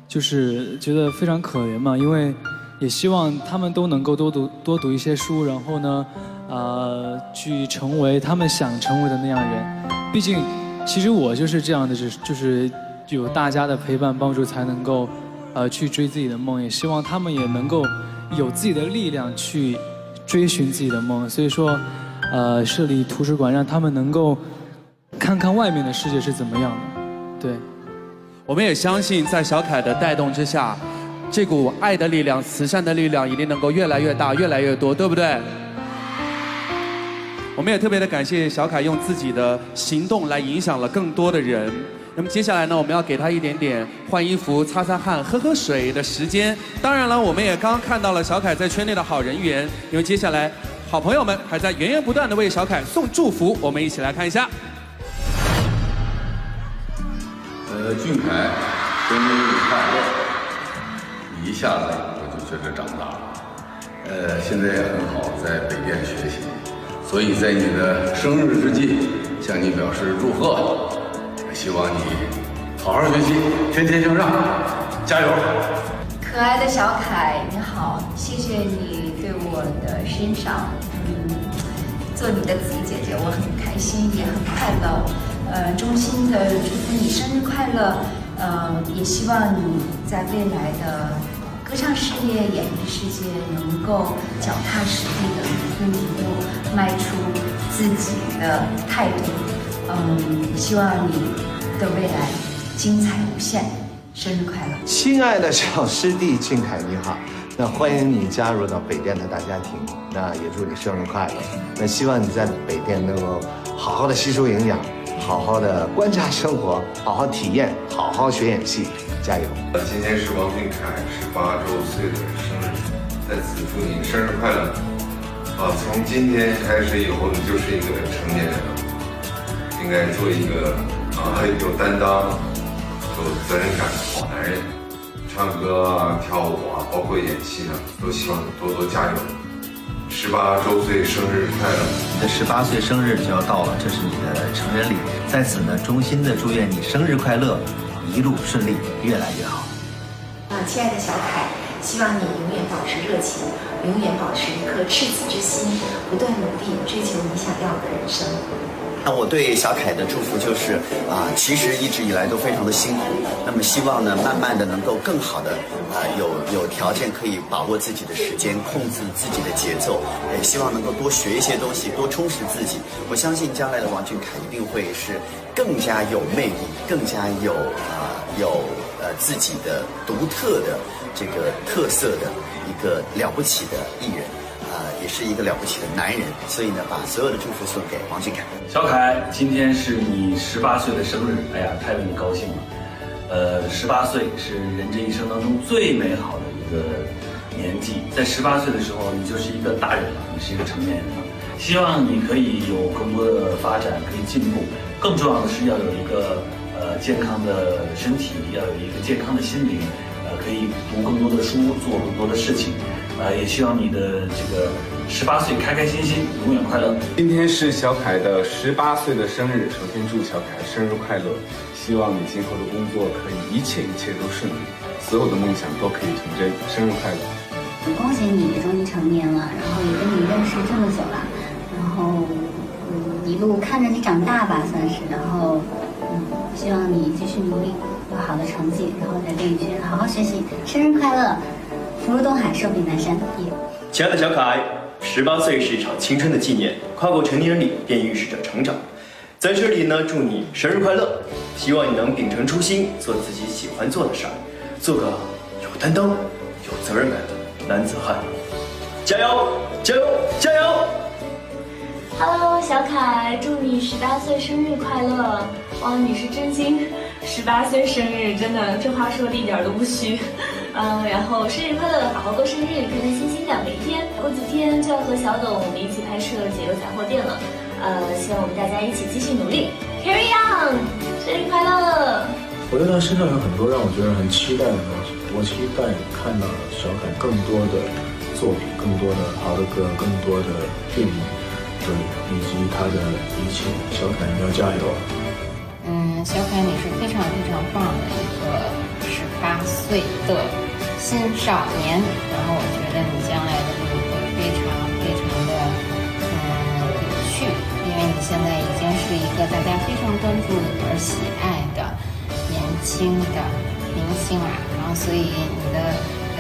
S3: 就是觉得非常可怜嘛。因为也希望他们都能够多读多读一些书，然后呢，呃，去成为他们想成为的那样人。毕竟。其实我就是这样的，就是就是有大家的陪伴帮助，才能够呃去追自己的梦。也希望他们也能够有自己的力量去追寻自己的梦。所以说，呃，设立图书馆，让他们能够看看外面的世界是怎么样的。对，
S2: 我们也相信，在小凯的带动之下，这股爱的力量、慈善的力量一定能够越来越大、越来越多，对不对？我们也特别的感谢小凯用自己的行动来影响了更多的人。那么接下来呢，我们要给他一点点换衣服、擦擦汗、喝喝水的时间。当然了，我们也刚刚看到了小凯在圈内的好人缘，因为接下来好朋友们还在源源不断的为小凯送祝福。我们一起来看一下。
S26: 呃，俊凯，生日快乐！一下子我就觉得长大了。呃，现在也很好，在北电学习。所以在你的生日之际，向你表示祝贺，希望你好好学习，天天向上，加油！
S27: 可爱的小凯，你好，谢谢你对我的欣赏，嗯，做你的子怡姐姐，我很开心，也很快乐，呃，衷心的祝福你生日快乐，呃，也希望你在未来的歌唱事业、演艺世界能够脚踏实地的一步一步。迈出自己的态度，嗯，希望你的未来精彩无限，生日快乐！
S28: 亲爱的小师弟俊凯，你好，那欢迎你加入到北电的大家庭，那也祝你生日快乐。那希望你在北电能够好好的吸收营养，好好的观察生活，好好体验，好好学演戏，加油！
S29: 今天是王俊凯十八周岁的生日，在此祝你生日快乐！啊，从今天开始以后，你就是一个成年人了，应该做一个啊有担当、有责任感的好男人。唱歌啊、跳舞啊，包括演戏啊，都希望你多多加油。十八周岁生日快乐！
S30: 你的十八岁生日就要到了，这是你的成人礼，在此呢，衷心的祝愿你生日快乐，一路顺利，越来越好。
S27: 啊，亲爱的小凯，希望你永远保持热情，永远保持一颗赤子之心，不断努力追求你想要的人生。
S30: 那我对小凯的祝福就是啊，其实一直以来都非常的辛苦，那么希望呢，慢慢的能够更好的啊，有有条件可以把握自己的时间，控制自己的节奏，也希望能够多学一些东西，多充实自己。我相信将来的王俊凯一定会是更加有魅力，更加有啊有呃自己的独特的这个特色的一个了不起的艺人。啊，也是一个了不起的男人，所以呢，把所有的祝福送给王俊凯。
S31: 小凯，今天是你十八岁的生日，哎呀，太为你高兴了。呃，十八岁是人这一生当中最美好的一个年纪，在十八岁的时候，你就是一个大人了，你是一个成年人了。希望你可以有更多的发展，可以进步。更重要的是要有一个呃健康的身体，要有一个健康的心灵，可以读更多的书，做更多的事情。呃，也希望你的这个十八岁开开心心，永远快乐。
S18: 今天是小凯的十八岁的生日，首先祝小凯生日快乐，希望你今后的工作可以一切一切都顺利，所有的梦想都可以成真。生日快乐！
S25: 恭喜你终于成年了，然后也跟你认识这么久了，然后嗯一路看着你长大吧，算是，然后嗯希望你继续努力，有好的成绩，然后在电影学院好好学习。生日快乐！福如东海，寿比南山。
S15: 亲爱的小可爱，十八岁是一场青春的纪念，跨过成年礼便预示着成长。在这里呢，祝你生日快乐！希望你能秉承初心，做自己喜欢做的事儿，做个有担当、有责任感的男子汉。加油，加油，加油
S32: ！Hello，小凯，祝你十八岁生日快乐！哇，你是真心，十八岁生日，真的，这话说的一点都不虚。嗯，然后生日快乐，好好过生日，开开心心的每一天。过几天就要和小董我们一起拍摄《解忧杂货店》了，呃，希望我们大家一起继续努力。Carry on，生日快乐！
S33: 我觉得他身上有很多让我觉得很期待的东西，我期待看到小凯更多的作品，更多的好的歌，更多的电影，对，以及他的一切。小凯，你要加油！
S34: 嗯，小凯，你是非常非常棒的一个十八岁的。新少年，然后我觉得你将来的路会非常非常的嗯有趣，因为你现在已经是一个大家非常关注而喜爱的年轻的明星了，然后所以你的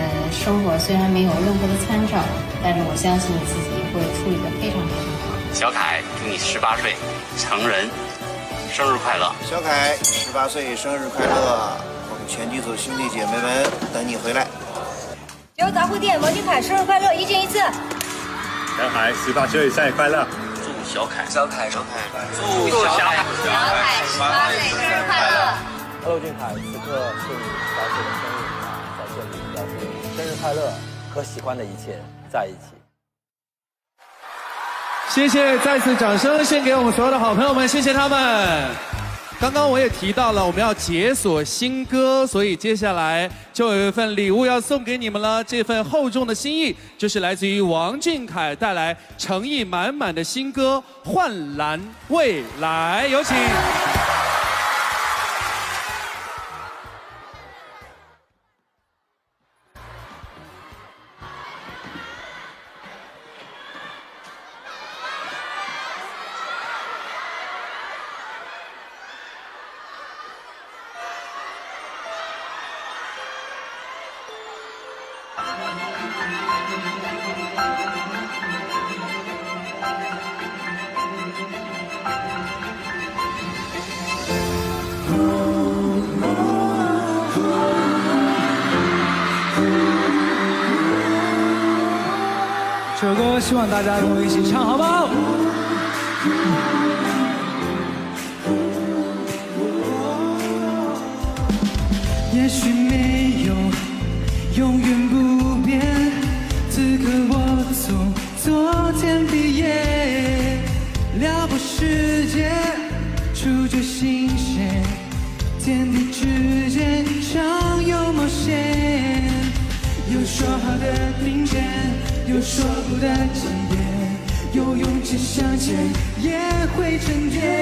S34: 呃生活虽然没有任何的参照，但是我相信你自己会处理的非常非常好。
S35: 小凯，祝你十八岁成人生日快乐！
S36: 小凯，十八岁生日快乐！我们全剧组兄弟姐妹们等你回来。
S37: 优杂货店，王俊凯生日快乐，一见一次。
S35: 小凯十八岁生日快乐，祝小凯
S36: 小凯小凯
S35: 祝小凯
S37: 小凯十八岁生日快乐。
S38: Hello，俊凯，此刻是你十八岁的生日，在这里表示生日快乐，和喜欢的一切在一起。
S2: 谢谢，再次掌声献给我们所有的好朋友们，谢谢他们。刚刚我也提到了，我们要解锁新歌，所以接下来就有一份礼物要送给你们了。这份厚重的心意，就是来自于王俊凯带来诚意满满的新歌《焕蓝未来》，有请。
S3: 也许没有永远不变。此刻我从昨天毕业，撩拨世界，触觉新鲜，天地之间常有冒险。有说好的听见，有说不的纪念，有勇气向前，也会沉淀。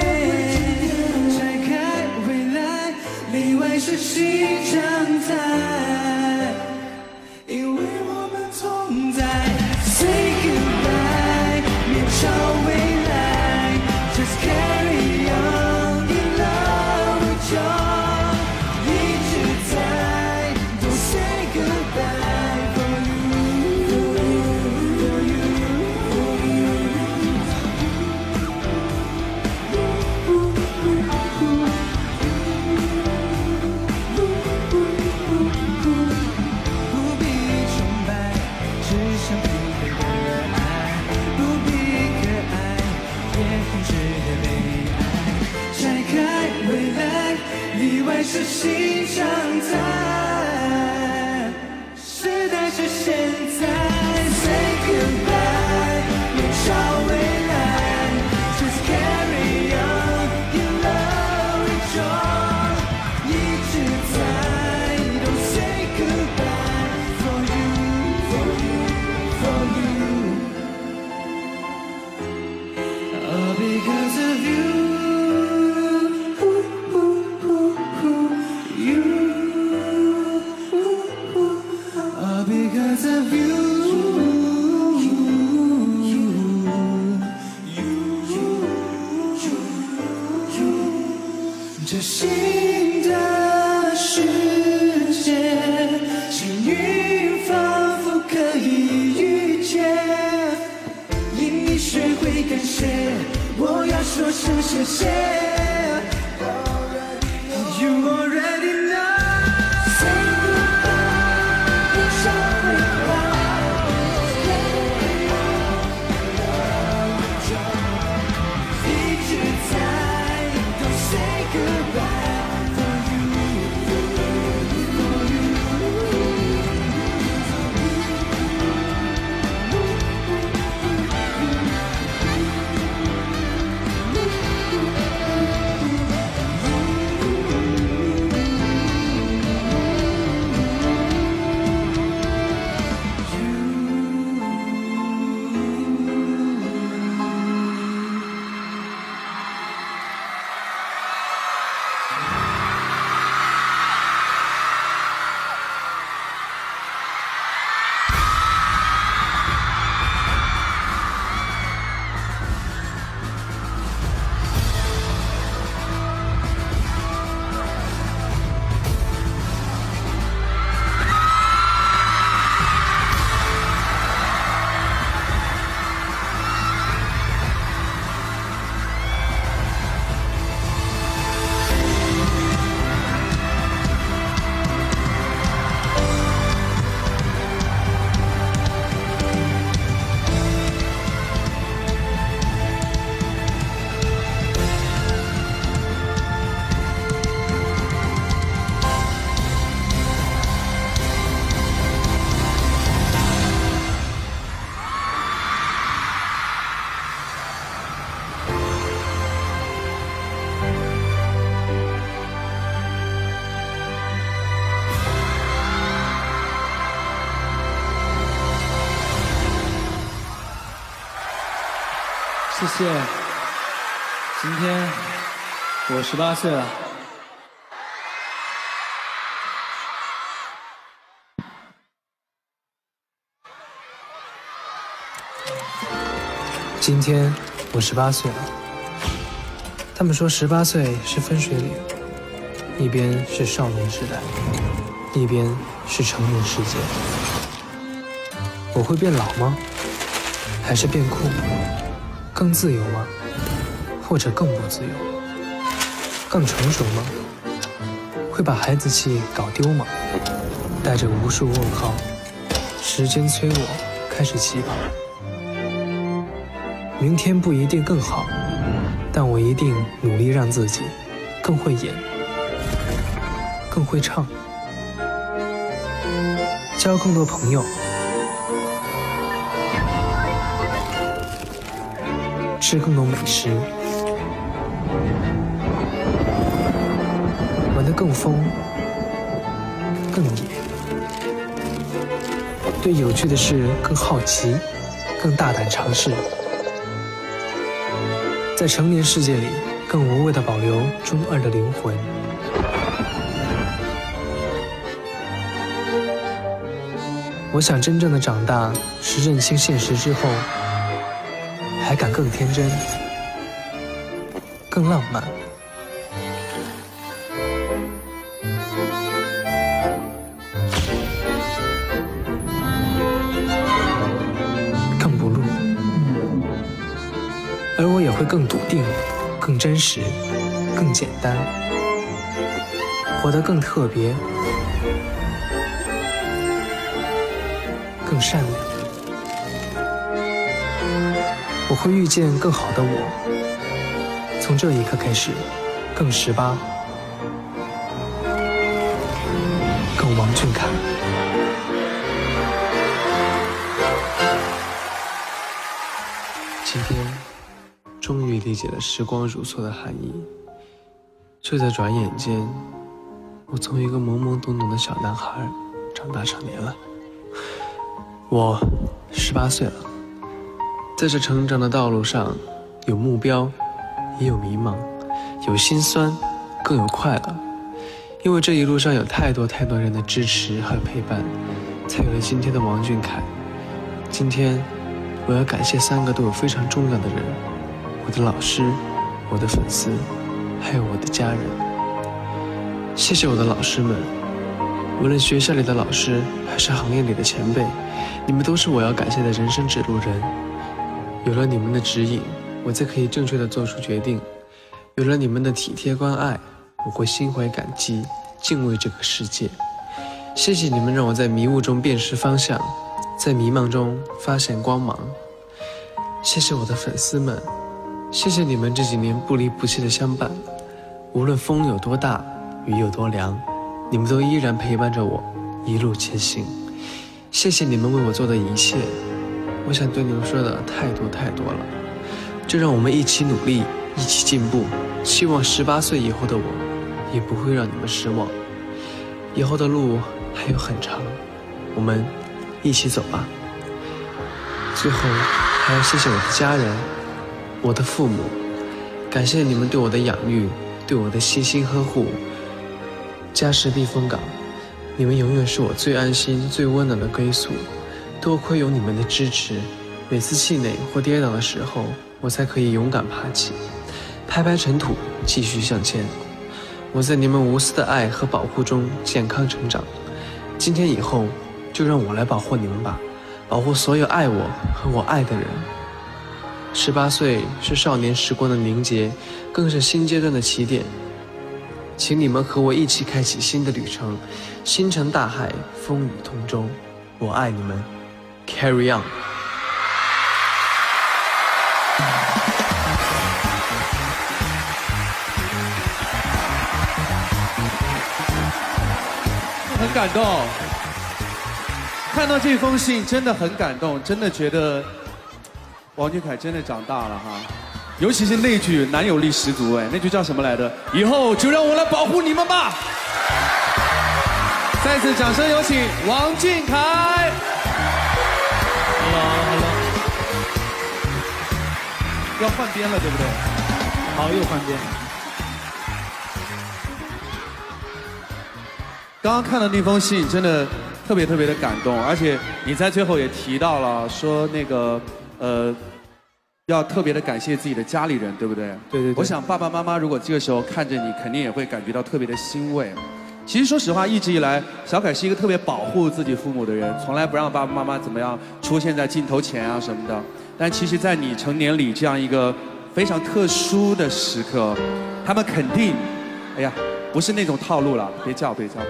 S3: 谢。
S39: 今天我十八岁了。
S40: 今天我十八岁了。他们说十八岁是分水岭，一边是少年时代，一边是成人世界。我会变老吗？还是变酷？更自由吗？或者更不自由？更成熟吗？会把孩子气搞丢吗？带着无数问号，时间催我开始起跑。明天不一定更好，但我一定努力让自己更会演，更会唱，交更多朋友，吃更多美食，玩得更疯、更野，对有趣的事更好奇、更大胆尝试，在成年世界里更无畏地保留中二的灵魂。我想，真正的长大是认清现实之后，还敢更天真、更浪漫、更不露，而我也会更笃定、更真实、更简单，活得更特别。更善良，会遇见更好的我。从这一刻开始，更十八，更王俊凯。今天终于理解了时光如梭的含义。就在转眼间，我从一个懵懵懂懂的小男孩，长大成年了。我十八岁了，在这成长的道路上，有目标，也有迷茫，有心酸，更有快乐。因为这一路上有太多太多人的支持和陪伴，才有了今天的王俊凯。今天，我要感谢三个对我非常重要的人：我的老师，我的粉丝，还有我的家人。谢谢我的老师们，无论学校里的老师，还是行业里的前辈。你们都是我要感谢的人生指路人，有了你们的指引，我才可以正确的做出决定；有了你们的体贴关爱，我会心怀感激，敬畏这个世界。谢谢你们让我在迷雾中辨识方向，在迷茫中发现光芒。谢谢我的粉丝们，谢谢你们这几年不离不弃的相伴，无论风有多大，雨有多凉，你们都依然陪伴着我，一路前行。谢谢你们为我做的一切，我想对你们说的太多太多了，就让我们一起努力，一起进步。希望十八岁以后的我，也不会让你们失望。以后的路还有很长，我们一起走吧。最后还要谢谢我的家人，我的父母，感谢你们对我的养育，对我的悉心呵护。家是避风港。你们永远是我最安心、最温暖的归宿，多亏有你们的支持，每次气馁或跌倒的时候，我才可以勇敢爬起，拍拍尘土，继续向前。我在你们无私的爱和保护中健康成长。今天以后，就让我来保护你们吧，保护所有爱我和我爱的人。十八岁是少年时光的凝结，更是新阶段的起点。请你们和我一起开启新的旅程，星辰大海，风雨同舟，我爱你们，Carry on。
S2: 很感动，看到这封信真的很感动，真的觉得王俊凯真的长大了哈。尤其是那句男友力十足，哎，那句叫什么来着？以后就让我来保护你们吧！再次掌声有请王俊凯。要换边了，对不对？
S3: 好，又换边。
S2: 刚刚看的那封信，真的特别特别的感动，而且你在最后也提到了说那个呃。要特别的感谢自己的家里人，对不对？
S3: 对对。
S2: 我想爸爸妈妈如果这个时候看着你，肯定也会感觉到特别的欣慰。其实说实话，一直以来，小凯是一个特别保护自己父母的人，从来不让爸爸妈妈怎么样出现在镜头前啊什么的。但其实，在你成年礼这样一个非常特殊的时刻，他们肯定，哎呀，不是那种套路了，别叫别叫。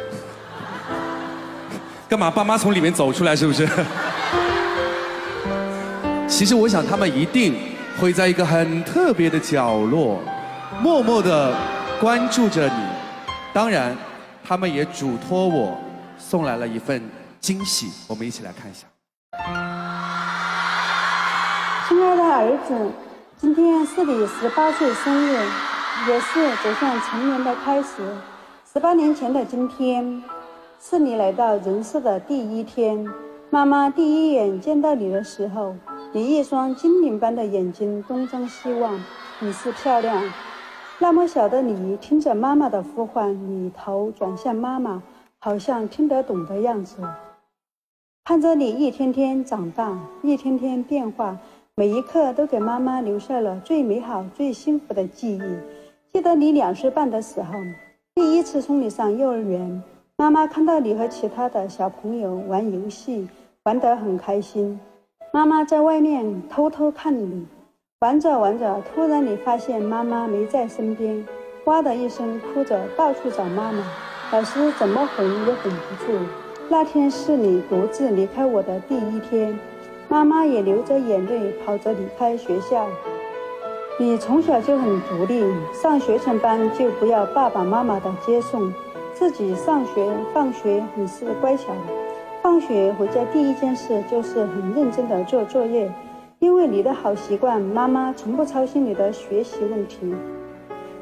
S2: 干嘛？爸妈从里面走出来是不是？其实我想，他们一定会在一个很特别的角落，默默的关注着你。当然，他们也嘱托我送来了一份惊喜，我们一起来看一下。
S41: 亲爱的儿子，今天是你十八岁生日，也是走向成年的开始。十八年前的今天，是你来到人世的第一天。妈妈第一眼见到你的时候，你一双精灵般的眼睛东张西望，你是漂亮。那么小的你，听着妈妈的呼唤，你头转向妈妈，好像听得懂的样子。看着你一天天长大，一天天变化。每一刻都给妈妈留下了最美好、最幸福的记忆。记得你两岁半的时候，第一次送你上幼儿园，妈妈看到你和其他的小朋友玩游戏，玩得很开心。妈妈在外面偷偷看你，玩着玩着，突然你发现妈妈没在身边，哇的一声哭着到处找妈妈，老师怎么哄也哄不住。那天是你独自离开我的第一天。妈妈也流着眼泪跑着离开学校。你从小就很独立，上学前班就不要爸爸妈妈的接送，自己上学放学很是乖巧。放学回家第一件事就是很认真的做作业，因为你的好习惯，妈妈从不操心你的学习问题。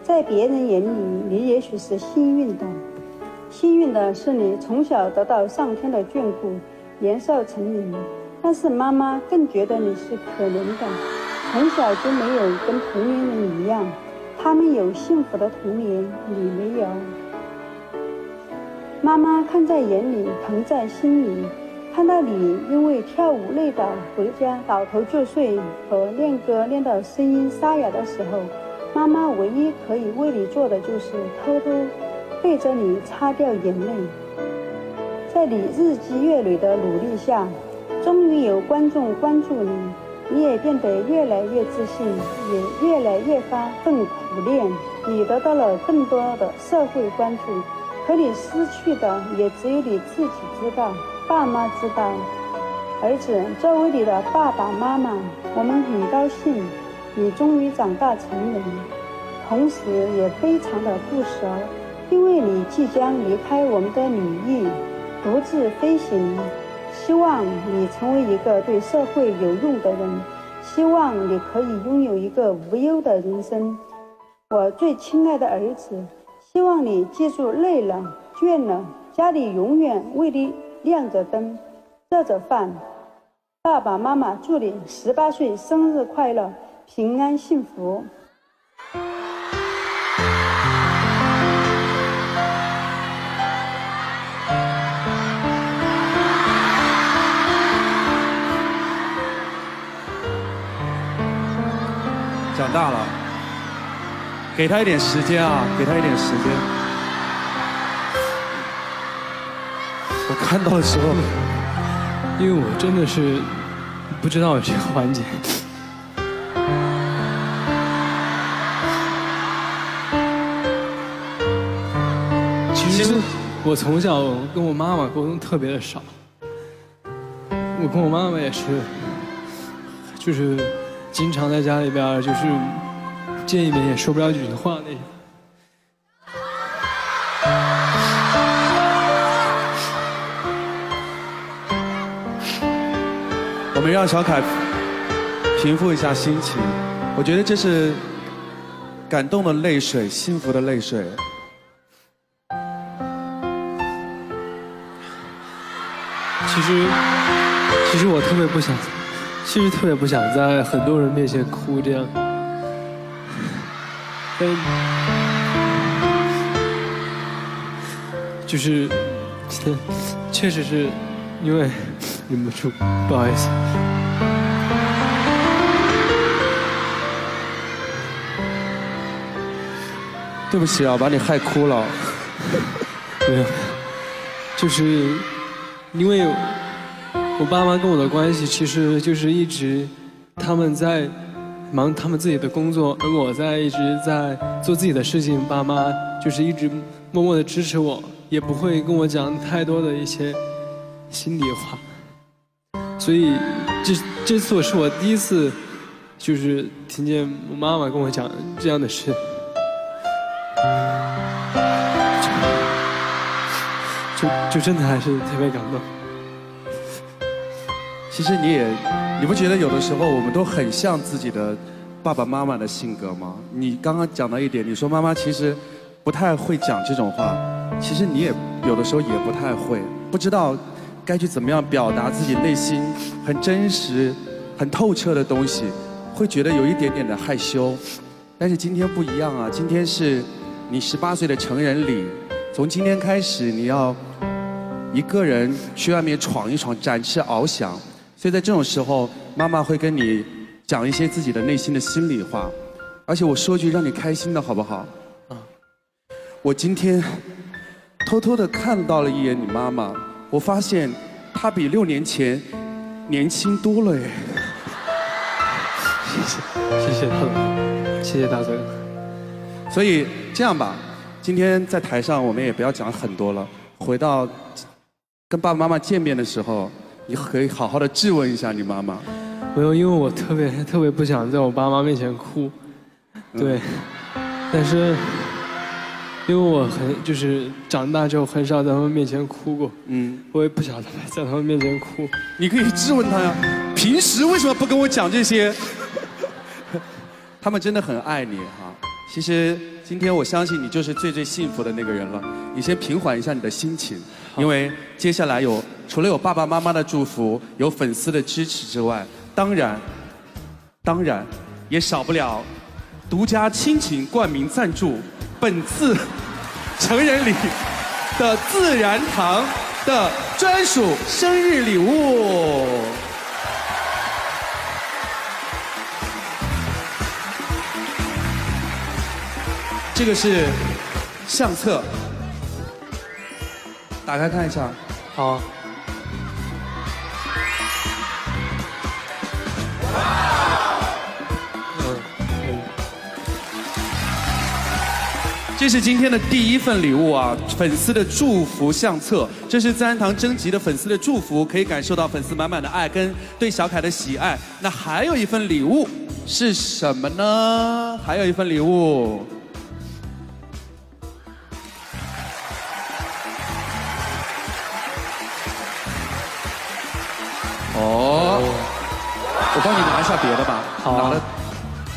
S41: 在别人眼里，你也许是幸运的，幸运的是你从小得到上天的眷顾，年少成名。但是妈妈更觉得你是可怜的，从小就没有跟同龄人一样，他们有幸福的童年，你没有。妈妈看在眼里，疼在心里。看到你因为跳舞累倒回家倒头就睡，和练歌练到声音沙哑的时候，妈妈唯一可以为你做的就是偷偷背着你擦掉眼泪。在你日积月累的努力下。终于有观众关注你，你也变得越来越自信，也越来越发奋苦练。你得到了更多的社会关注，可你失去的也只有你自己知道，爸妈知道。儿子，作为你的爸爸妈妈，我们很高兴你终于长大成人，同时也非常的不舍，因为你即将离开我们的领域，独自飞行。希望你成为一个对社会有用的人，希望你可以拥有一个无忧的人生。我最亲爱的儿子，希望你记住：累了、倦了，家里永远为你亮着灯、热着饭。爸爸妈妈祝你十八岁生日快乐，平安幸福。
S2: 长大了，给他一点时间啊，给他一点时间。我看到的时候，
S3: 因为我真的是不知道这个环节。其实我从小跟我妈妈沟通特别的少，我跟我妈妈也是，就是。经常在家里边就是见一面也说不了几句话那种。
S2: 我们让小凯平复一下心情，我觉得这是感动的泪水，幸福的泪水。
S3: 其实，其实我特别不想。其实特别不想在很多人面前哭，这样，但就是确实是因为忍不住，不好意思。
S2: 对不起啊，把你害哭了。
S3: 没有，就是因为。我爸妈跟我的关系其实就是一直，他们在忙他们自己的工作，而我在一直在做自己的事情。爸妈就是一直默默的支持我，也不会跟我讲太多的一些心里话。所以这这次我是我第一次，就是听见我妈妈跟我讲这样的事，就就真的还是特别感动。
S2: 其实你也，你不觉得有的时候我们都很像自己的爸爸妈妈的性格吗？你刚刚讲到一点，你说妈妈其实不太会讲这种话，其实你也有的时候也不太会，不知道该去怎么样表达自己内心很真实、很透彻的东西，会觉得有一点点的害羞。但是今天不一样啊，今天是你十八岁的成人礼，从今天开始你要一个人去外面闯一闯，展翅翱翔。所以在这种时候，妈妈会跟你讲一些自己的内心的心里话，而且我说句让你开心的好不好？啊，我今天偷偷的看到了一眼你妈妈，我发现她比六年前年轻多了耶。
S40: 谢谢大嘴，谢谢大嘴。
S2: 所以这样吧，今天在台上我们也不要讲很多了，回到跟爸爸妈妈见面的时候。你可以好好的质问一下你妈妈。
S40: 没有，因为我特别 特别不想在我爸妈面前哭，对。但是，因为我很就是长大之后很少在他们面前哭过，嗯，我也不想在他们面前哭。
S2: 你可以质问他呀，平时为什么不跟我讲这些？他们真的很爱你哈。其实今天我相信你就是最最幸福的那个人了。你先平缓一下你的心情，因为接下来有。除了有爸爸妈妈的祝福，有粉丝的支持之外，当然，当然也少不了独家亲情冠名赞助本次成人礼 的自然堂的专属生日礼物。这个是相册，打开看一下。
S40: 好。
S2: 这是今天的第一份礼物啊，粉丝的祝福相册。这是自然堂征集的粉丝的祝福，可以感受到粉丝满满的爱跟对小凯的喜爱。那还有一份礼物是什么呢？还有一份礼物。下别的吧。
S40: 好，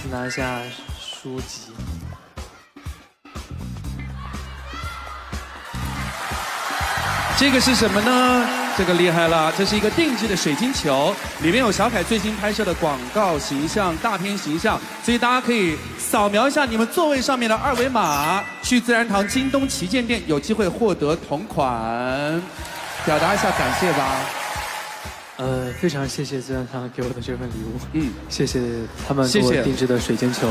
S40: 拿一下书籍。
S2: 这个是什么呢？这个厉害了，这是一个定制的水晶球，里面有小凯最新拍摄的广告形象、大片形象，所以大家可以扫描一下你们座位上面的二维码，去自然堂京东旗舰店有机会获得同款，表达一下感谢吧。
S40: 呃，非常谢谢自然堂给我的这份礼物，嗯，谢谢他们给我定制的水晶球，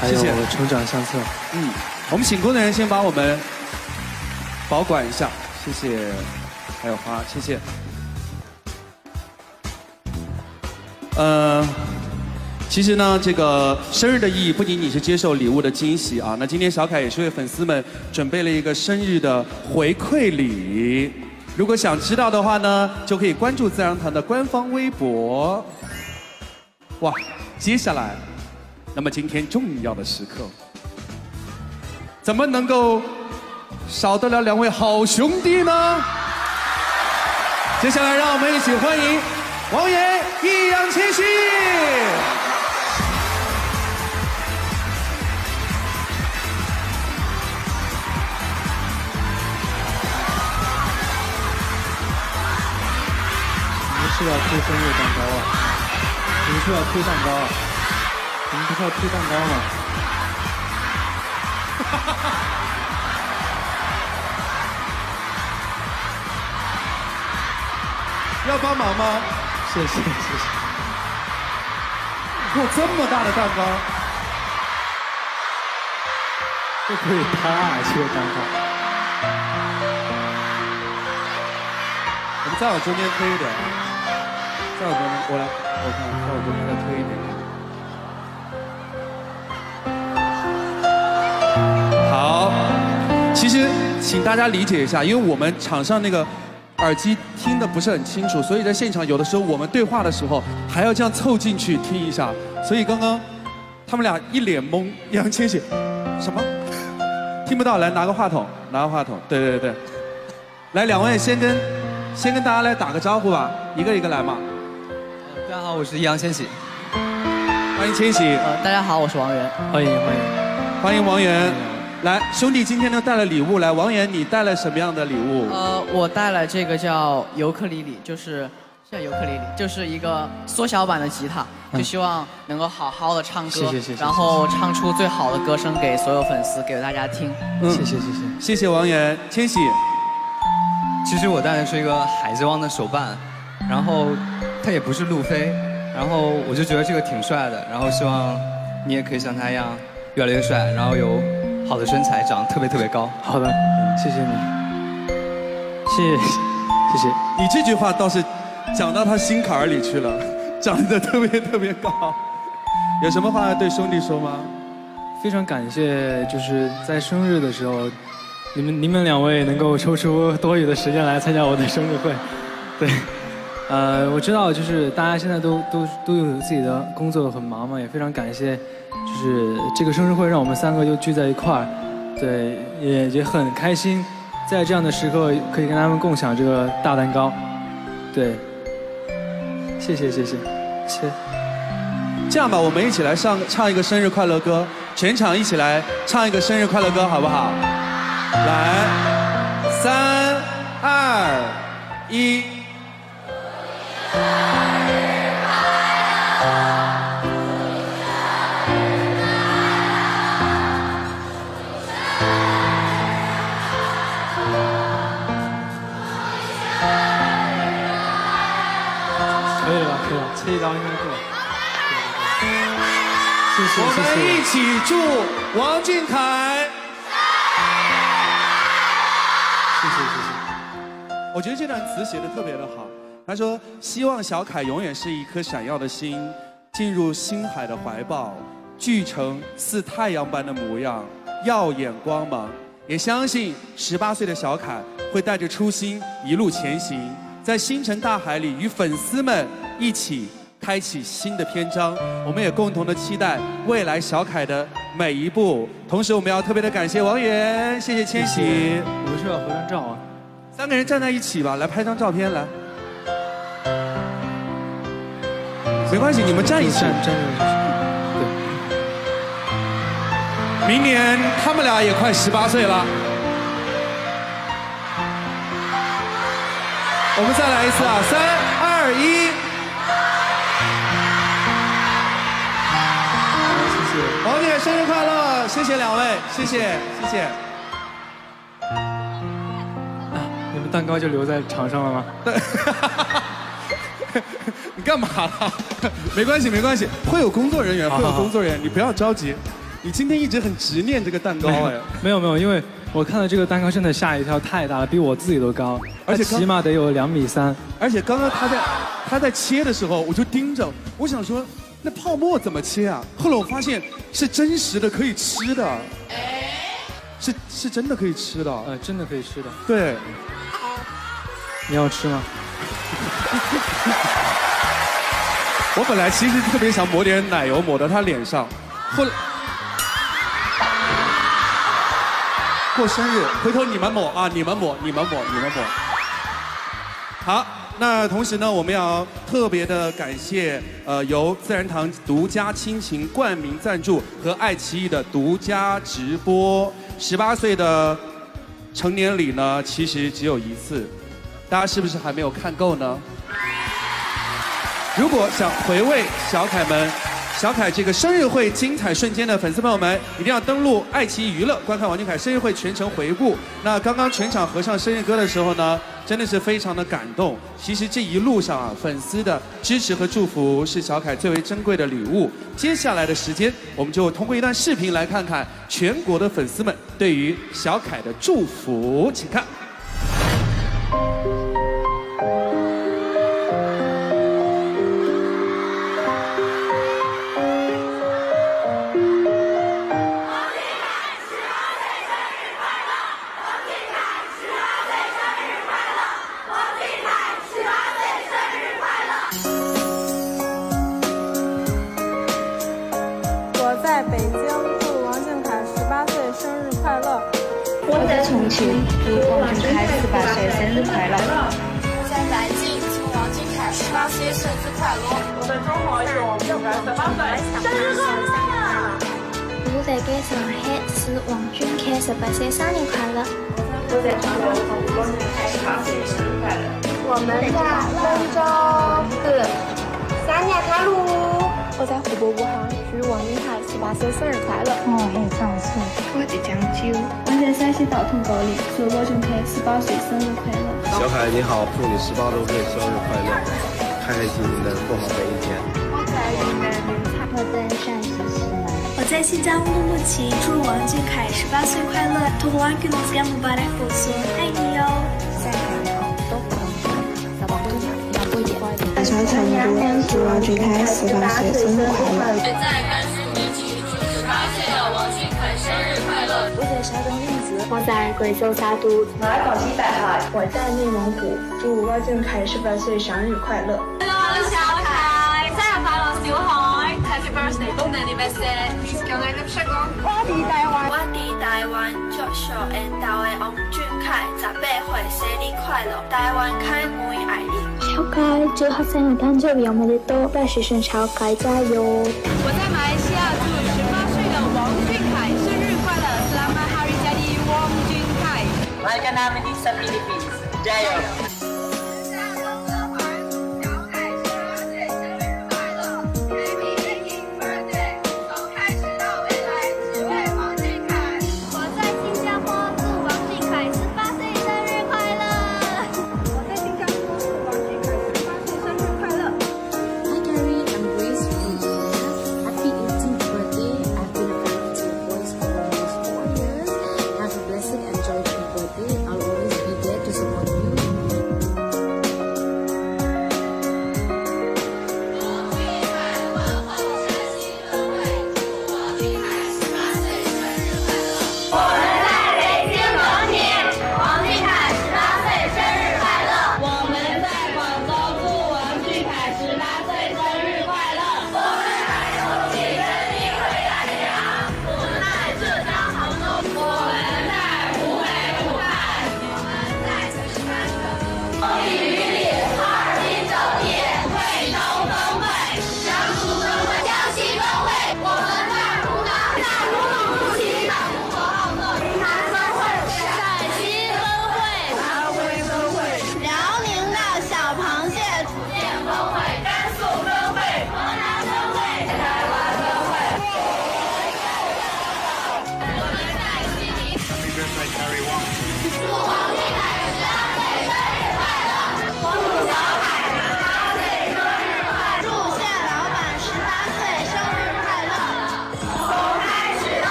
S40: 还有成长相册，
S2: 嗯，我们请工作人员先把我们保管一下。谢谢，还有花，谢谢。呃，其实呢，这个生日的意义不仅仅是接受礼物的惊喜啊。那今天小凯也是为粉丝们准备了一个生日的回馈礼。如果想知道的话呢，就可以关注自然堂的官方微博。哇，接下来，那么今天重要的时刻，怎么能够？少得了两位好兄弟呢。接下来，让我们一起欢迎王源、易烊千玺。
S40: 是要推生日蛋糕啊？你们是要推蛋糕啊？你们不是要推蛋糕吗？
S2: 要帮忙吗？
S40: 谢谢谢谢。
S2: 做这么大的蛋糕，
S40: 这可以太这个蛋糕。
S2: 我们再往中间推一点，再往中间，我来，我看，再往中间再推一点。好，其实请大家理解一下，因为我们场上那个。耳机听的不是很清楚，所以在现场有的时候我们对话的时候还要这样凑进去听一下。所以刚刚他们俩一脸懵，杨千玺，什么？听不到？来拿个话筒，拿个话筒。对对对，来两位先跟先跟大家来打个招呼吧，一个一个来嘛。
S42: 我是易烊千玺。
S2: 欢迎千玺。
S42: 呃，大家好，我是王源。
S3: 欢迎欢迎
S2: 欢迎王源。来，兄弟今天呢带了礼物来，王源你带了什么样的礼物？
S42: 呃，我带了这个叫尤克里里，就是叫尤克里里，就是一个缩小版的吉他，就希望能够好好的唱歌，
S3: 谢谢谢谢
S42: 然后唱出最好的歌声给所有粉丝，给大家听。
S2: 嗯
S3: 谢谢谢谢
S2: 谢谢王源，千玺。
S42: 其实我带的是一个海贼王的手办，然后他也不是路飞，然后我就觉得这个挺帅的，然后希望你也可以像他一样越来越帅，然后有好的身材，长得特别特别高。
S3: 好的，谢谢你，谢谢谢谢。
S2: 你这句话倒是讲到他心坎儿里去了，长得特别特别高。有什么话要对兄弟说吗？
S3: 非常感谢，就是在生日的时候，你们你们两位能够抽出多余的时间来参加我的生日会，对，呃，我知道就是大家现在都都都有自己的工作很忙嘛，也非常感谢，就是这个生日会让我们三个又聚在一块儿，对，也也很开心，在这样的时刻可以跟他们共享这个大蛋糕，对，谢谢谢谢，谢。
S2: 这样吧，我们一起来上唱一个生日快乐歌，全场一起来唱一个生日快乐歌，好不好？来，三二一。
S3: 可以了？可以了，切一刀应该够了。谢谢
S2: 我。们一起祝王俊凯。谢谢谢谢。我觉得这段词写的特别的好。他说：“希望小凯永远是一颗闪耀的星，进入星海的怀抱，聚成似太阳般的模样，耀眼光芒。也相信十八岁的小凯会带着初心一路前行，在星辰大海里与粉丝们一起开启新的篇章。我们也共同的期待未来小凯的每一步。同时，我们要特别的感谢王源，谢谢千玺。
S3: 我们是要合张照啊。
S2: 三个人站在一起吧，来拍张照片来。没关系，你们站一起。
S3: 站站
S2: 明年他们俩也快十八岁了。我们再来一次啊，三二一。谢谢王姐生日快乐！谢谢两位，谢谢谢谢。
S3: 你们蛋糕就留在场上了吗？
S2: 你干嘛了？没关系没关系，会有工作人员，会有工作人员，你不要着急。你今天一直很执念这个蛋糕哎。
S3: 没有没有，因为我看到这个蛋糕真的吓一跳，太大了，比我自己都高，
S2: 而且
S3: 起码得有两米三。
S2: 而且刚刚他在他在切的时候，我就盯着，我想说那泡沫怎么切啊？后来我发现是真实的，可以吃的，是是真的可以吃的。
S3: 呃，真的可以吃的。
S2: 对，
S3: 你要吃吗？
S2: 我本来其实特别想抹点奶油抹到他脸上，后来过生日，回头你们抹啊，你们抹，你们抹，你们抹。好，那同时呢，我们要特别的感谢呃由自然堂独家亲情冠名赞助和爱奇艺的独家直播。十八岁的成年礼呢，其实只有一次，大家是不是还没有看够呢？如果想回味小凯们、小凯这个生日会精彩瞬间的粉丝朋友们，一定要登录爱奇艺娱乐观看王俊凯生日会全程回顾。那刚刚全场合唱生日歌的时候呢，真的是非常的感动。其实这一路上啊，粉丝的支持和祝福是小凯最为珍贵的礼物。接下来的时间，我们就通过一段视频来看看全国的粉丝们对于小凯的祝福，请看。
S14: 我在中华一王俊凯十八岁生日快乐！
S3: 我在街上喊是王俊凯十八岁生日快乐！
S14: 我在中国王俊凯十八岁生日快乐！
S8: 我们在温州的三亚开路。
S14: 我在湖北武汉，祝王俊凯十八岁生日快乐！
S8: 我很上市。
S14: 我在江九，我在山西道通高陵，祝王俊凯十八岁生日快乐！
S18: 小凯你好，祝你十八周岁生日快乐，开开心心的过好每一天。
S14: 我在
S3: 西西安，
S37: 我在新疆乌鲁木齐，祝王俊凯十八岁快乐！托王俊凯节目把来播送，爱你哟！
S8: 在你好，都不一点。
S43: 在成都，祝王俊凯十八岁生日快乐！
S44: 在甘肃祝十八岁的王俊凯生日快乐！
S3: 我在山东临淄，
S8: 我在贵州沙都，
S14: 我在广西北海，我在内蒙古，祝王俊凯十八岁生日快乐
S8: ！Happy birthday，恭喜你百岁！
S14: 恭喜你十公！
S37: 我伫台湾，我伫台湾，祝寿缘投的王俊凯十八岁生日快乐！台湾开门爱你。
S3: 小凯，祝好生日誕生日有沒得多？大學生小凱加油！
S8: 我在马来西亚，祝十八岁的王俊凯生日快乐。
S45: Mereka nama di Philippines. Jaya.
S3: 我